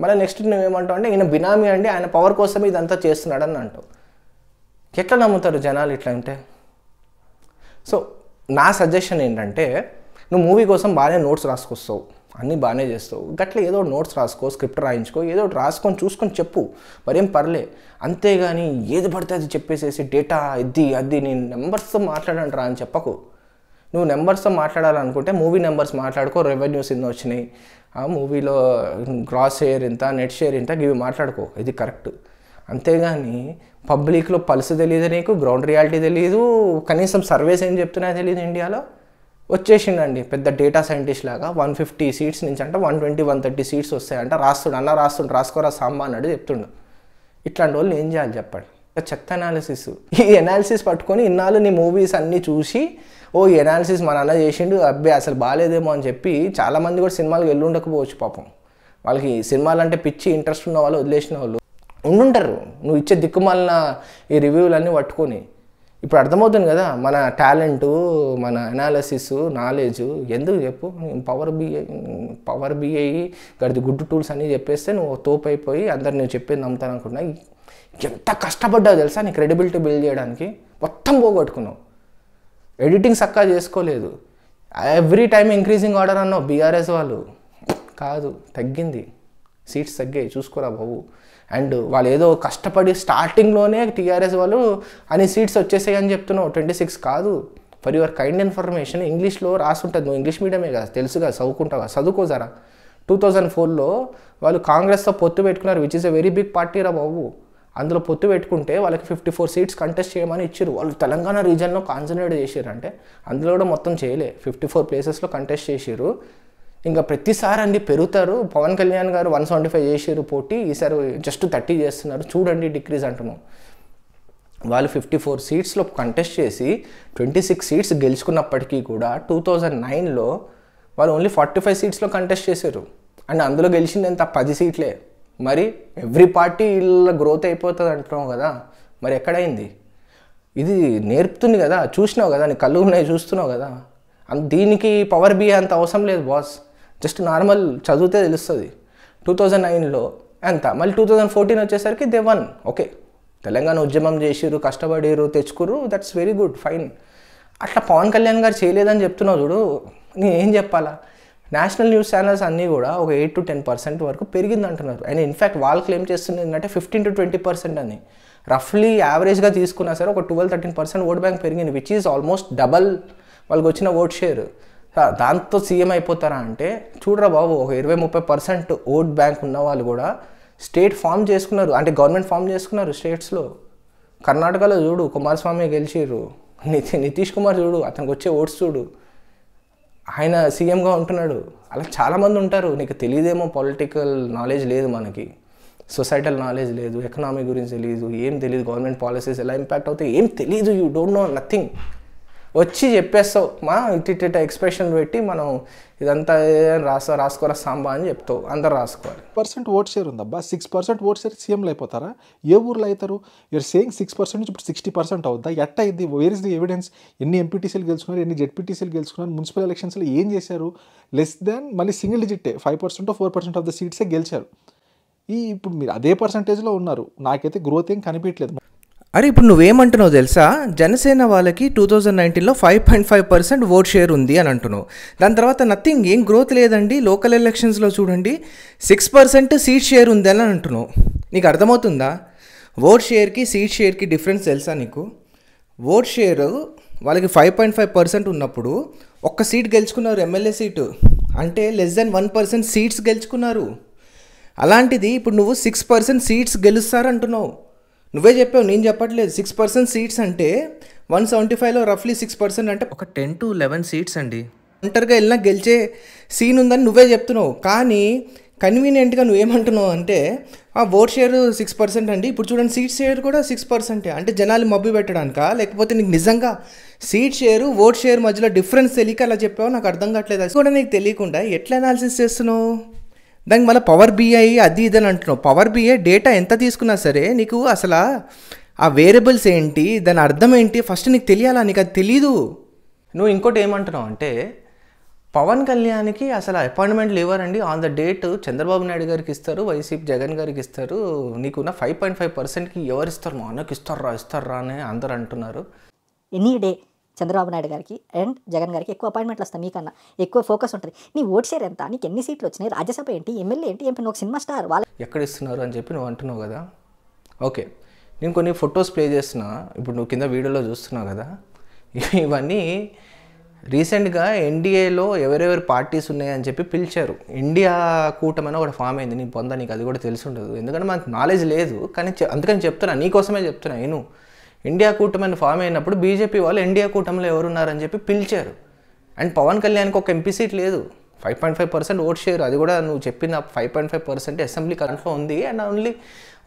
మళ్ళీ నెక్స్ట్ నువ్వేమంటావు అంటే ఈయన బినామీ అండి ఆయన పవర్ కోసం ఇదంతా చేస్తున్నాడని అంటావు. ఎట్లా నమ్ముతారు జనాలు ఇట్లా అంటే సో నా సజెషన్ ఏంటంటే నువ్వు మూవీ కోసం బాగానే నోట్స్ రాసుకొస్తావు. అన్నీ బాగానే చేస్తావు. గట్ల ఏదో ఒకటి నోట్స్ రాసుకో స్క్రిప్ట్ రాయించుకో ఏదో ఒకటి రాసుకొని చూసుకొని చెప్పు. మరేం పర్లే. అంతేగాని ఏది పడితే అది చెప్పేసేసి డేటా ఇది అది నేను నెంబర్స్తో మాట్లాడండి రా అని చెప్పకు. నువ్వు నెంబర్స్తో మాట్లాడాలనుకుంటే మూవీ నెంబర్స్ మాట్లాడుకో రెవెన్యూస్ ఎన్ని వచ్చినాయి? ఆ మూవీలో గ్రాస్ షేర్ ఇంత నెట్ షేర్ ఇంత ఇవి మాట్లాడుకో ఇది కరెక్ట్ అంతేగాని పబ్లిక్లో పల్స్ తెలియదు నీకు గ్రౌండ్ రియాలిటీ తెలియదు కనీసం సర్వేస్ ఏం చెప్తున్నాయో తెలియదు ఇండియాలో? వచ్చేసిండండి పెద్ద డేటా సైంటిస్ట్ లాగా వన్ ఫిఫ్టీ సీట్స్ నుంచి అంటే one twenty one thirty seats వస్తాయంట రాస్తుడు అన్న రాస్తుండు రాసుకోరా సాంబా అన్నాడు చెప్తుండు. ఇట్లాంటి వాళ్ళు ఏం చేయాలి చెప్పండి? చెత్త అనాలిసిస్ ఈ అనాలిసిస్ పట్టుకొని ఇన్నాళ్ళు నీ మూవీస్ అన్నీ చూసి ఓ ఎనాలిసిస్ మా మన చేసిండు. అబ్బాయి అసలు బాగాలేదేమో అని చెప్పి చాలామంది కూడా సినిమాలకు వెళ్ళి ఉండకపోవచ్చు పాపం. వాళ్ళకి సినిమాలు అంటే పిచ్చి ఇంట్రెస్ట్ ఉన్న వాళ్ళు వదిలేసిన వాళ్ళు. ఉండుంటారు. నువ్వు ఇచ్చే దిక్కుమాలిన ఈ రివ్యూలన్నీ పట్టుకొని. ఇప్పుడు అర్థమవుతుంది కదా మన టాలెంటు మన అనాలసిస్ నాలెడ్జ్ ఎందుకు చెప్పు? పవర్ బిఐ పవర్ బిఐ గడిది గుడ్ టూల్స్ అన్నీ చెప్పేస్తే నువ్వు తోపు అయిపోయి అందరు నువ్వు చెప్పేది నమ్ముతాను అనుకున్నా. ఎంత కష్టపడ్డావు తెలుసా నీ క్రెడిబిలిటీ బిల్డ్ చేయడానికి? మొత్తం పోగొట్టుకున్నావు. ఎడిటింగ్ చక్కగా చేసుకోలేదు. ఎవ్రీ టైం ఇంక్రీజింగ్ ఆర్డర్ అన్నావు బీఆర్ఎస్ వాళ్ళు. కాదు తగ్గింది. సీట్స్ తగ్గాయి చూసుకోరా బాబు. అండ్ వాళ్ళు ఏదో కష్టపడి స్టార్టింగ్లోనే టీఆర్ఎస్ వాళ్ళు అన్ని సీట్స్ వచ్చేసాయి అని చెప్తున్నావు. ట్వంటీ సిక్స్ కాదు ఫర్ యువర్ కైండ్ ఇన్ఫర్మేషన్ ఇంగ్లీష్లో రాసుంటుంది. నువ్వు ఇంగ్లీష్ మీడియమే కదా తెలుసుగా చదువుకుంటావా? చదువుకో జరా. టూ థౌజండ్ ఫోర్లో వాళ్ళు కాంగ్రెస్తో పొత్తు పెట్టుకున్నారు which is a very big party రా బాబు. అందులో పొత్తు పెట్టుకుంటే వాళ్ళకి ఫిఫ్టీ ఫోర్ సీట్స్ కంటెస్ట్ చేయమని ఇచ్చారు వాళ్ళు తెలంగాణ రీజన్లో కాన్సన్ట్రేట్ చేశారు అంటే అందులో కూడా మొత్తం చేయలే. ఫిఫ్టీ ఫోర్ ప్లేసెస్లో కంటెస్ట్ చేసారు ఇంకా ప్రతిసారి అండి పెరుగుతారు. పవన్ కళ్యాణ్ గారు వన్ సెవెంటీ ఫైవ్ చేసారు పోటీ. ఈసారి జస్ట్ థర్టీ చేస్తున్నారు. చూడండి డిక్రీజ్ అంటున్నాం. వాళ్ళు ఫిఫ్టీ ఫోర్ సీట్స్లో కంటెస్ట్ చేసి ట్వంటీ సిక్స్ సీట్స్ గెలుచుకున్నప్పటికీ కూడా టూ థౌజండ్ నైన్లో వాళ్ళు ఓన్లీ ఫార్టీ ఫైవ్ సీట్స్లో కంటెస్ట్ చేశారు అండ్ అందులో గెలిచింది ఎంత? పది సీట్లే మరి ఎవ్రీ పార్టీ ఇలా గ్రోత్ అయిపోతుంది అంటున్నావు కదా మరి ఎక్కడైంది? ఇది నేర్పుతుంది కదా చూసినావు కదా నీ కళ్ళు ఉన్నాయి చూస్తున్నావు కదా. అంత దీనికి పవర్ బి అంత అవసరం లేదు బాస్ జస్ట్ నార్మల్ చదివితే తెలుస్తుంది. టూ థౌజండ్ నైన్లో ఎంత మళ్ళీ టూ థౌజండ్ ఫోర్టీన్ వచ్చేసరికి దే వన్ ఓకే తెలంగాణ ఉద్యమం చేసిరు కష్టపడిరు తెచ్చుకురు దట్స్ వెరీ గుడ్ ఫైన్ అట్లా పవన్ కళ్యాణ్ గారు చేయలేదని చెప్తున్నావు చూడు నేను ఏం చెప్పాలా? నేషనల్ న్యూస్ ఛానల్స్ అన్నీ కూడా ఒక ఎయిట్ టు టెన్ పర్సెంట్ వరకు పెరిగింది అంటున్నారు అండ్ ఇన్ఫ్యాక్ట్ వాళ్ళు క్లెయిమ్ చేస్తుంది ఏంటంటే ఫిఫ్టీన్ టు ట్వంటీ పర్సెంట్ అని. రఫ్లీ యావరేజ్గా తీసుకున్నా సరే ఒక twelve thirteen percent vote bank పెరిగింది విచ్ ఈజ్ ఆల్మోస్ట్ డబల్ వాళ్ళకి వచ్చిన ఓట్ షేర్ దాంతో సీఎం అయిపోతారా అంటే చూడరా బాబు ఒక ఇరవై ముప్పై పర్సెంట్ ఓట్ బ్యాంక్ ఉన్న వాళ్ళు కూడా స్టేట్ ఫామ్ చేసుకున్నారు. అంటే గవర్నమెంట్ ఫామ్ చేసుకున్నారు స్టేట్స్లో. కర్ణాటకలో చూడు కుమారస్వామి గెలిచిర్రు. నితీష్ కుమార్ చూడు అతనికి వచ్చే ఓట్స్ చూడు. ఆయన సీఎంగా ఉంటున్నాడు. అలా చాలామంది ఉంటారు. నీకు తెలియదేమో పొలిటికల్ నాలెడ్జ్ లేదు మనకి. సొసైటల్ నాలెడ్జ్ లేదు. ఎకనామీ గురించి తెలియదు ఏం తెలియదు గవర్నమెంట్ పాలసీస్ ఎలా ఇంపాక్ట్ అవుతాయి? ఏం తెలియదు యూ డోంట్ నో నథింగ్ వచ్చి చెప్పేస్తావు. మా ఇటు ఎక్స్ప్రెషన్ పెట్టి మనం ఇదంతా రాస్తా రాసుకోరా సాంబా అని చెప్తావు. అందరు రాసుకోవాలి. పర్సెంట్ ఓట్ షేర్ ఉందబ్బా సిక్స్ పర్సెంట్ ఓట్ షేర్ సీఎంలు అయిపోతారా? ఏ ఊర్లో అవుతారు? యూర్ సేయింగ్ సిక్స్ పర్సెంట్ నుంచి ఇప్పుడు సిక్స్టీ పర్సెంట్ అవుద్దా? ఎట్ట అయింది? వేర్ ఇస్ ది ఎవిడెన్స్ ఎన్ని ఎంపీటీసీలు గెలుచుకున్నారు? ఎన్ని జెడ్పీటీసీలు గెలుచుకున్నారు? మున్సిపల్ ఎలక్షన్స్లో ఏం చేశారు? లెస్ దాన్ మళ్ళీ single డిజిటే five percent four percent of the సీట్సే గెలిచారు. ఈ ఇప్పుడు మీరు అదే పర్సంటేజ్లో ఉన్నారు. నాకైతే గ్రోత్ ఏం కనిపించట్లేదు. అరే ఇప్పుడు నువ్వేమంటున్నావు తెలుసా? జనసేన వాళ్ళకి టూ థౌజండ్ నైన్టీన్లో five point five percent vote share ఉంది అని అంటున్నావు. దాని తర్వాత నథింగ్ ఏం గ్రోత్ లేదండి. లోకల్ ఎలక్షన్స్లో చూడండి సిక్స్ పర్సెంట్ సీట్ షేర్ ఉంది అని అంటున్నావు. నీకు అర్థమవుతుందా? ఓట్ షేర్కి సీట్ షేర్కి డిఫరెన్స్ తెలుసా నీకు? ఓట్ షేర్ వాళ్ళకి ఫైవ్ పాయింట్ ఫైవ్ పర్సెంట్ ఉన్నప్పుడు ఒక్క సీట్ గెలుచుకున్నారు ఎమ్మెల్యే సీటు అంటే less than one percent seats గెలుచుకున్నారు. అలాంటిది ఇప్పుడు నువ్వు సిక్స్ పర్సెంట్ సీట్స్ గెలుస్తారంటున్నావు. నువ్వే చెప్పావు నేను చెప్పట్లేదు. సిక్స్ పర్సెంట్ సీట్స్ అంటే వన్ సెవెంటీ ఫైవ్లో రఫ్లీ సిక్స్ పర్సెంట్ అంటే ఒక టెన్ టు లెవెన్ సీట్స్ అండి. ఒంటరిగా వెళ్ళినా గెలిచే సీన్ ఉందని నువ్వే చెప్తున్నావు. కానీ కన్వీనియంట్గా నువ్వేమంటున్నావు అంటే ఆ ఓట్ షేర్ సిక్స్ పర్సెంట్ అండి. ఇప్పుడు చూడండి సీట్ షేర్ కూడా సిక్స్ పర్సెంటే అంటే జనాలు మబ్బి పెట్టడానికా? లేకపోతే నీకు నిజంగా సీట్ షేర్ ఓట్ షేర్ మధ్యలో డిఫరెన్స్ తెలియక అలా చెప్పావు? నాకు అర్థం కావట్లేదు? అది కూడా నీకు తెలియకుండా ఎట్లా అనాలిసిస్ చేస్తున్నావు? దానికి మళ్ళీ పవర్ బిఐ అది ఇది అని అంటున్నావు. పవర్ బిఐ డేటా ఎంత తీసుకున్నా సరే నీకు అసలు ఆ వేరియబుల్స్ ఏంటి దాని అర్థం ఏంటి ఫస్ట్ నీకు తెలియాలా? నీకు అది తెలీదు. నువ్వు ఇంకోటి ఏమంటున్నావు అంటే పవన్ కళ్యాణ్కి అసలు అపాయింట్మెంట్లు ఇవ్వరండి on the date Chandrababu Naidu గారికి ఇస్తారు వైసీపీ జగన్ గారికి ఇస్తారు. నీకున్న ఫైవ్ పాయింట్ ఫైవ్ పర్సెంట్కి ఎవరు ఇస్తారు మా అన్నకి ఇస్తారా ఇస్తారా అని అందరు అంటున్నారు. ఎనీ డే చంద్రబాబు నాయుడు గారికి అండ్ జగన్ గారికి ఎక్కువ అపాయింట్మెంట్లు వస్తాయి మీకన్నా. ఎక్కువ ఫోకస్ ఉంటుంది. నీ ఓట్ షేర్ ఎంత? నీకు ఎన్ని సీట్లు వచ్చినాయి? రాజ్యసభ ఏంటి? ఎమ్మెల్యే ఏంటి? ఏంటి నువ్వు ఒక సినిమా స్టార్. వాళ్ళు ఎక్కడ ఇస్తున్నారు అని చెప్పి నువ్వు అంటున్నావు కదా? ఓకే. నేను కొన్ని ఫొటోస్ ప్లే చేస్తున్నా. ఇప్పుడు నువ్వు కింద వీడియోలో చూస్తున్నావు కదా? ఇవన్నీ రీసెంట్గా ఎన్డీఏలో ఎవరెవరు పార్టీస్ ఉన్నాయని చెప్పి పిలిచారు. ఇండియా కూటమని ఒకటి ఫామ్ అయింది. నీ పొంద నీకు అది కూడా తెలిసి ఉండదు. ఎందుకంటే మనకు నాలెడ్జ్ లేదు. కానీ అందుకని చెప్తున్నా. నీకోసమే చెప్తున్నా. నేను ఇండియా కూటమిని ఫామ్ అయినప్పుడు బీజేపీ వాళ్ళు ఇండియా కూటమిలో ఎవరున్నారని చెప్పి పిలిచారు. అండ్ పవన్ కళ్యాణ్కి ఒక ఎంపీ సీట్ లేదు. Five point five percent vote share. అది కూడా నువ్వు చెప్పిన five point five percent assembly కరెంట్లో ఉంది. అండ్ ఓన్లీ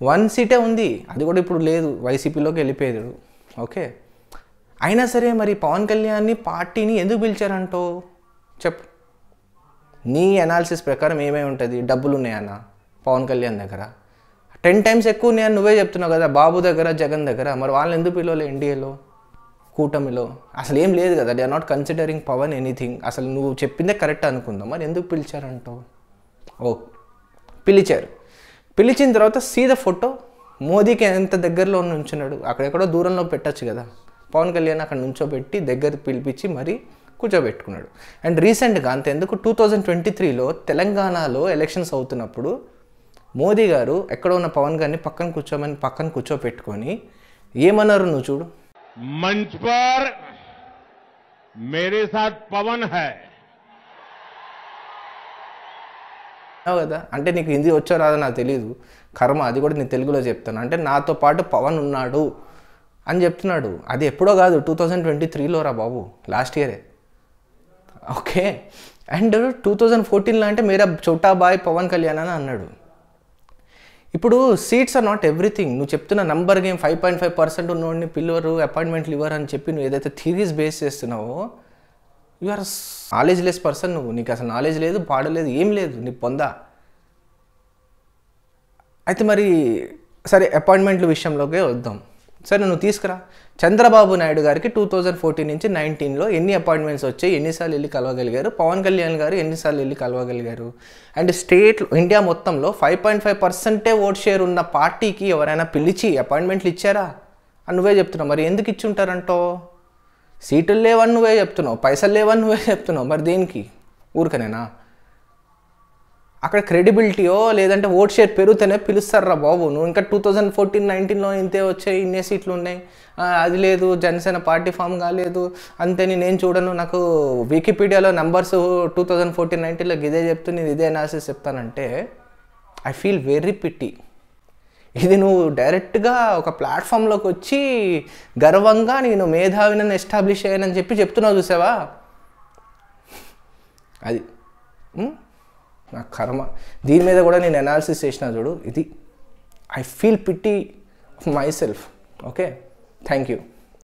వన్ సీటే ఉంది. అది కూడా ఇప్పుడు లేదు. వైసీపీలోకి వెళ్ళిపోయాడు ఓకే. అయినా సరే మరి పవన్ కళ్యాణ్ని పార్టీని ఎందుకు పిలిచారంటో చెప్పు. నీ అనాలిసిస్ ప్రకారం ఏమేమి ఉంటుంది? డబ్బులు ఉన్నాయన్న పవన్ కళ్యాణ్ దగ్గర. టెన్ టైమ్స్ ఎక్కువ నేను నువ్వే చెప్తున్నావు కదా బాబు దగ్గర జగన్ దగ్గర. మరి వాళ్ళని ఎందుకు పిలవలే ఎన్డీఏలో కూటమిలో? అసలు ఏం లేదు కదా they are not considering Pawan anything అసలు నువ్వు చెప్పిందే కరెక్ట్ అనుకుందాం. మరి ఎందుకు పిలిచారంటావు? ఓ పిలిచారు. పిలిచిన తర్వాత సీద ఫోటో మోదీకి ఎంత దగ్గరలో నుంచున్నాడు? అక్కడెక్కడో దూరంలో పెట్టచ్చు కదా. పవన్ కళ్యాణ్ అక్కడ నుంచోబెట్టి దగ్గర పిలిపించి మరీ కూర్చోబెట్టుకున్నాడు. అండ్ రీసెంట్గా అంతెందుకు? టూ థౌజండ్ ట్వంటీ త్రీలో తెలంగాణలో ఎలక్షన్స్ అవుతున్నప్పుడు మోదీ గారు ఎక్కడ ఉన్న పవన్ గారిని పక్కన కూర్చోమని పక్కన కూర్చోపెట్టుకొని ఏమన్నారు నువ్వు చూడు? మంచ్ మేరే సాత్ పవన్ హై. కదా? అంటే నీకు హిందీ వచ్చో రాదో నాకు తెలియదు కర్మ అది కూడా నేను తెలుగులో చెప్తాను. అంటే నాతో పాటు పవన్ ఉన్నాడు అని చెప్తున్నాడు. అది ఎప్పుడో కాదు టూ థౌజండ్ ట్వంటీ త్రీలో రా బాబు లాస్ట్ ఇయరే ఓకే. అండ్ టూ థౌజండ్ ఫోర్టీన్లో అంటే మేరా చోటా బాయ్ పవన్ కళ్యాణ్ అని అన్నాడు. ఇప్పుడు సీట్స్ ఆర్ నాట్ ఎవ్రీథింగ్ నువ్వు చెప్తున్న number game five point five percent ఉన్నోడిని పిల్లరు అపాయింట్మెంట్లు ఇవ్వరు అని చెప్పి నువ్వు ఏదైతే థీరీస్ బేస్ చేస్తున్నావో you are knowledge less person నువ్వు. నీకు అసలు నాలెడ్జ్ లేదు పాడలేదు ఏం లేదు. నీ పొందా. అయితే మరి సరే అపాయింట్మెంట్ల విషయంలోకే వద్దాం. సరే నువ్వు తీసుకురా. చంద్రబాబు నాయుడు గారికి టూ థౌజండ్ ఫోర్టీన్ నుంచి నైన్టీన్లో ఎన్ని అపాయింట్మెంట్స్ వచ్చాయి ఎన్నిసార్లు వెళ్ళి కలవగలిగారు? పవన్ కళ్యాణ్ గారు ఎన్నిసార్లు వెళ్ళి కలవగలిగారు? అండ్ స్టేట్ ఇండియా మొత్తంలో ఫైవ్ పాయింట్ ఫైవ్ పర్సెంటే ఓట్ షేర్ ఉన్న పార్టీకి ఎవరైనా పిలిచి అపాయింట్మెంట్లు ఇచ్చారా? అని నువ్వే చెప్తున్నావు. మరి ఎందుకు ఇచ్చి ఉంటారంటో? సీటులు లేవని నువ్వే చెప్తున్నావు. పైసలు లేవని నువ్వే చెప్తున్నావు. మరి దేనికి? ఊరికనేనా? అక్కడ క్రెడిబిలిటీయో లేదంటే ఓట్ షేర్ పెరుగుతూనే పిలుస్తారా బాబు? నువ్వు ఇంకా టూ థౌజండ్ ఫోర్టీన్ నైన్టీన్లో ఇంతే వచ్చాయి ఇన్నే సీట్లు ఉన్నాయి. అది లేదు జనసేన పార్టీ ఫామ్ కాలేదు. అంతేని నేను చూడను. నాకు వికీపీడియాలో నంబర్స్ టూ థౌజండ్ ఫోర్టీన్ నైన్టీన్లో ఇదే చెప్తూ నేను ఇదే అనాలిసిస్ చెప్తానంటే ఐ ఫీల్ వెరీ పిట్టి ఇది నువ్వు డైరెక్ట్గా ఒక ప్లాట్ఫామ్లోకి వచ్చి గర్వంగా నేను మేధావిని ఎస్టాబ్లిష్ అయ్యానని చెప్పి చెప్తున్నావు చూసావా? అది. నా కర్మ. దీని మీద కూడా నేను అనాలిసిస్ చేసిన చూడు ఇది I feel pity myself okay thank you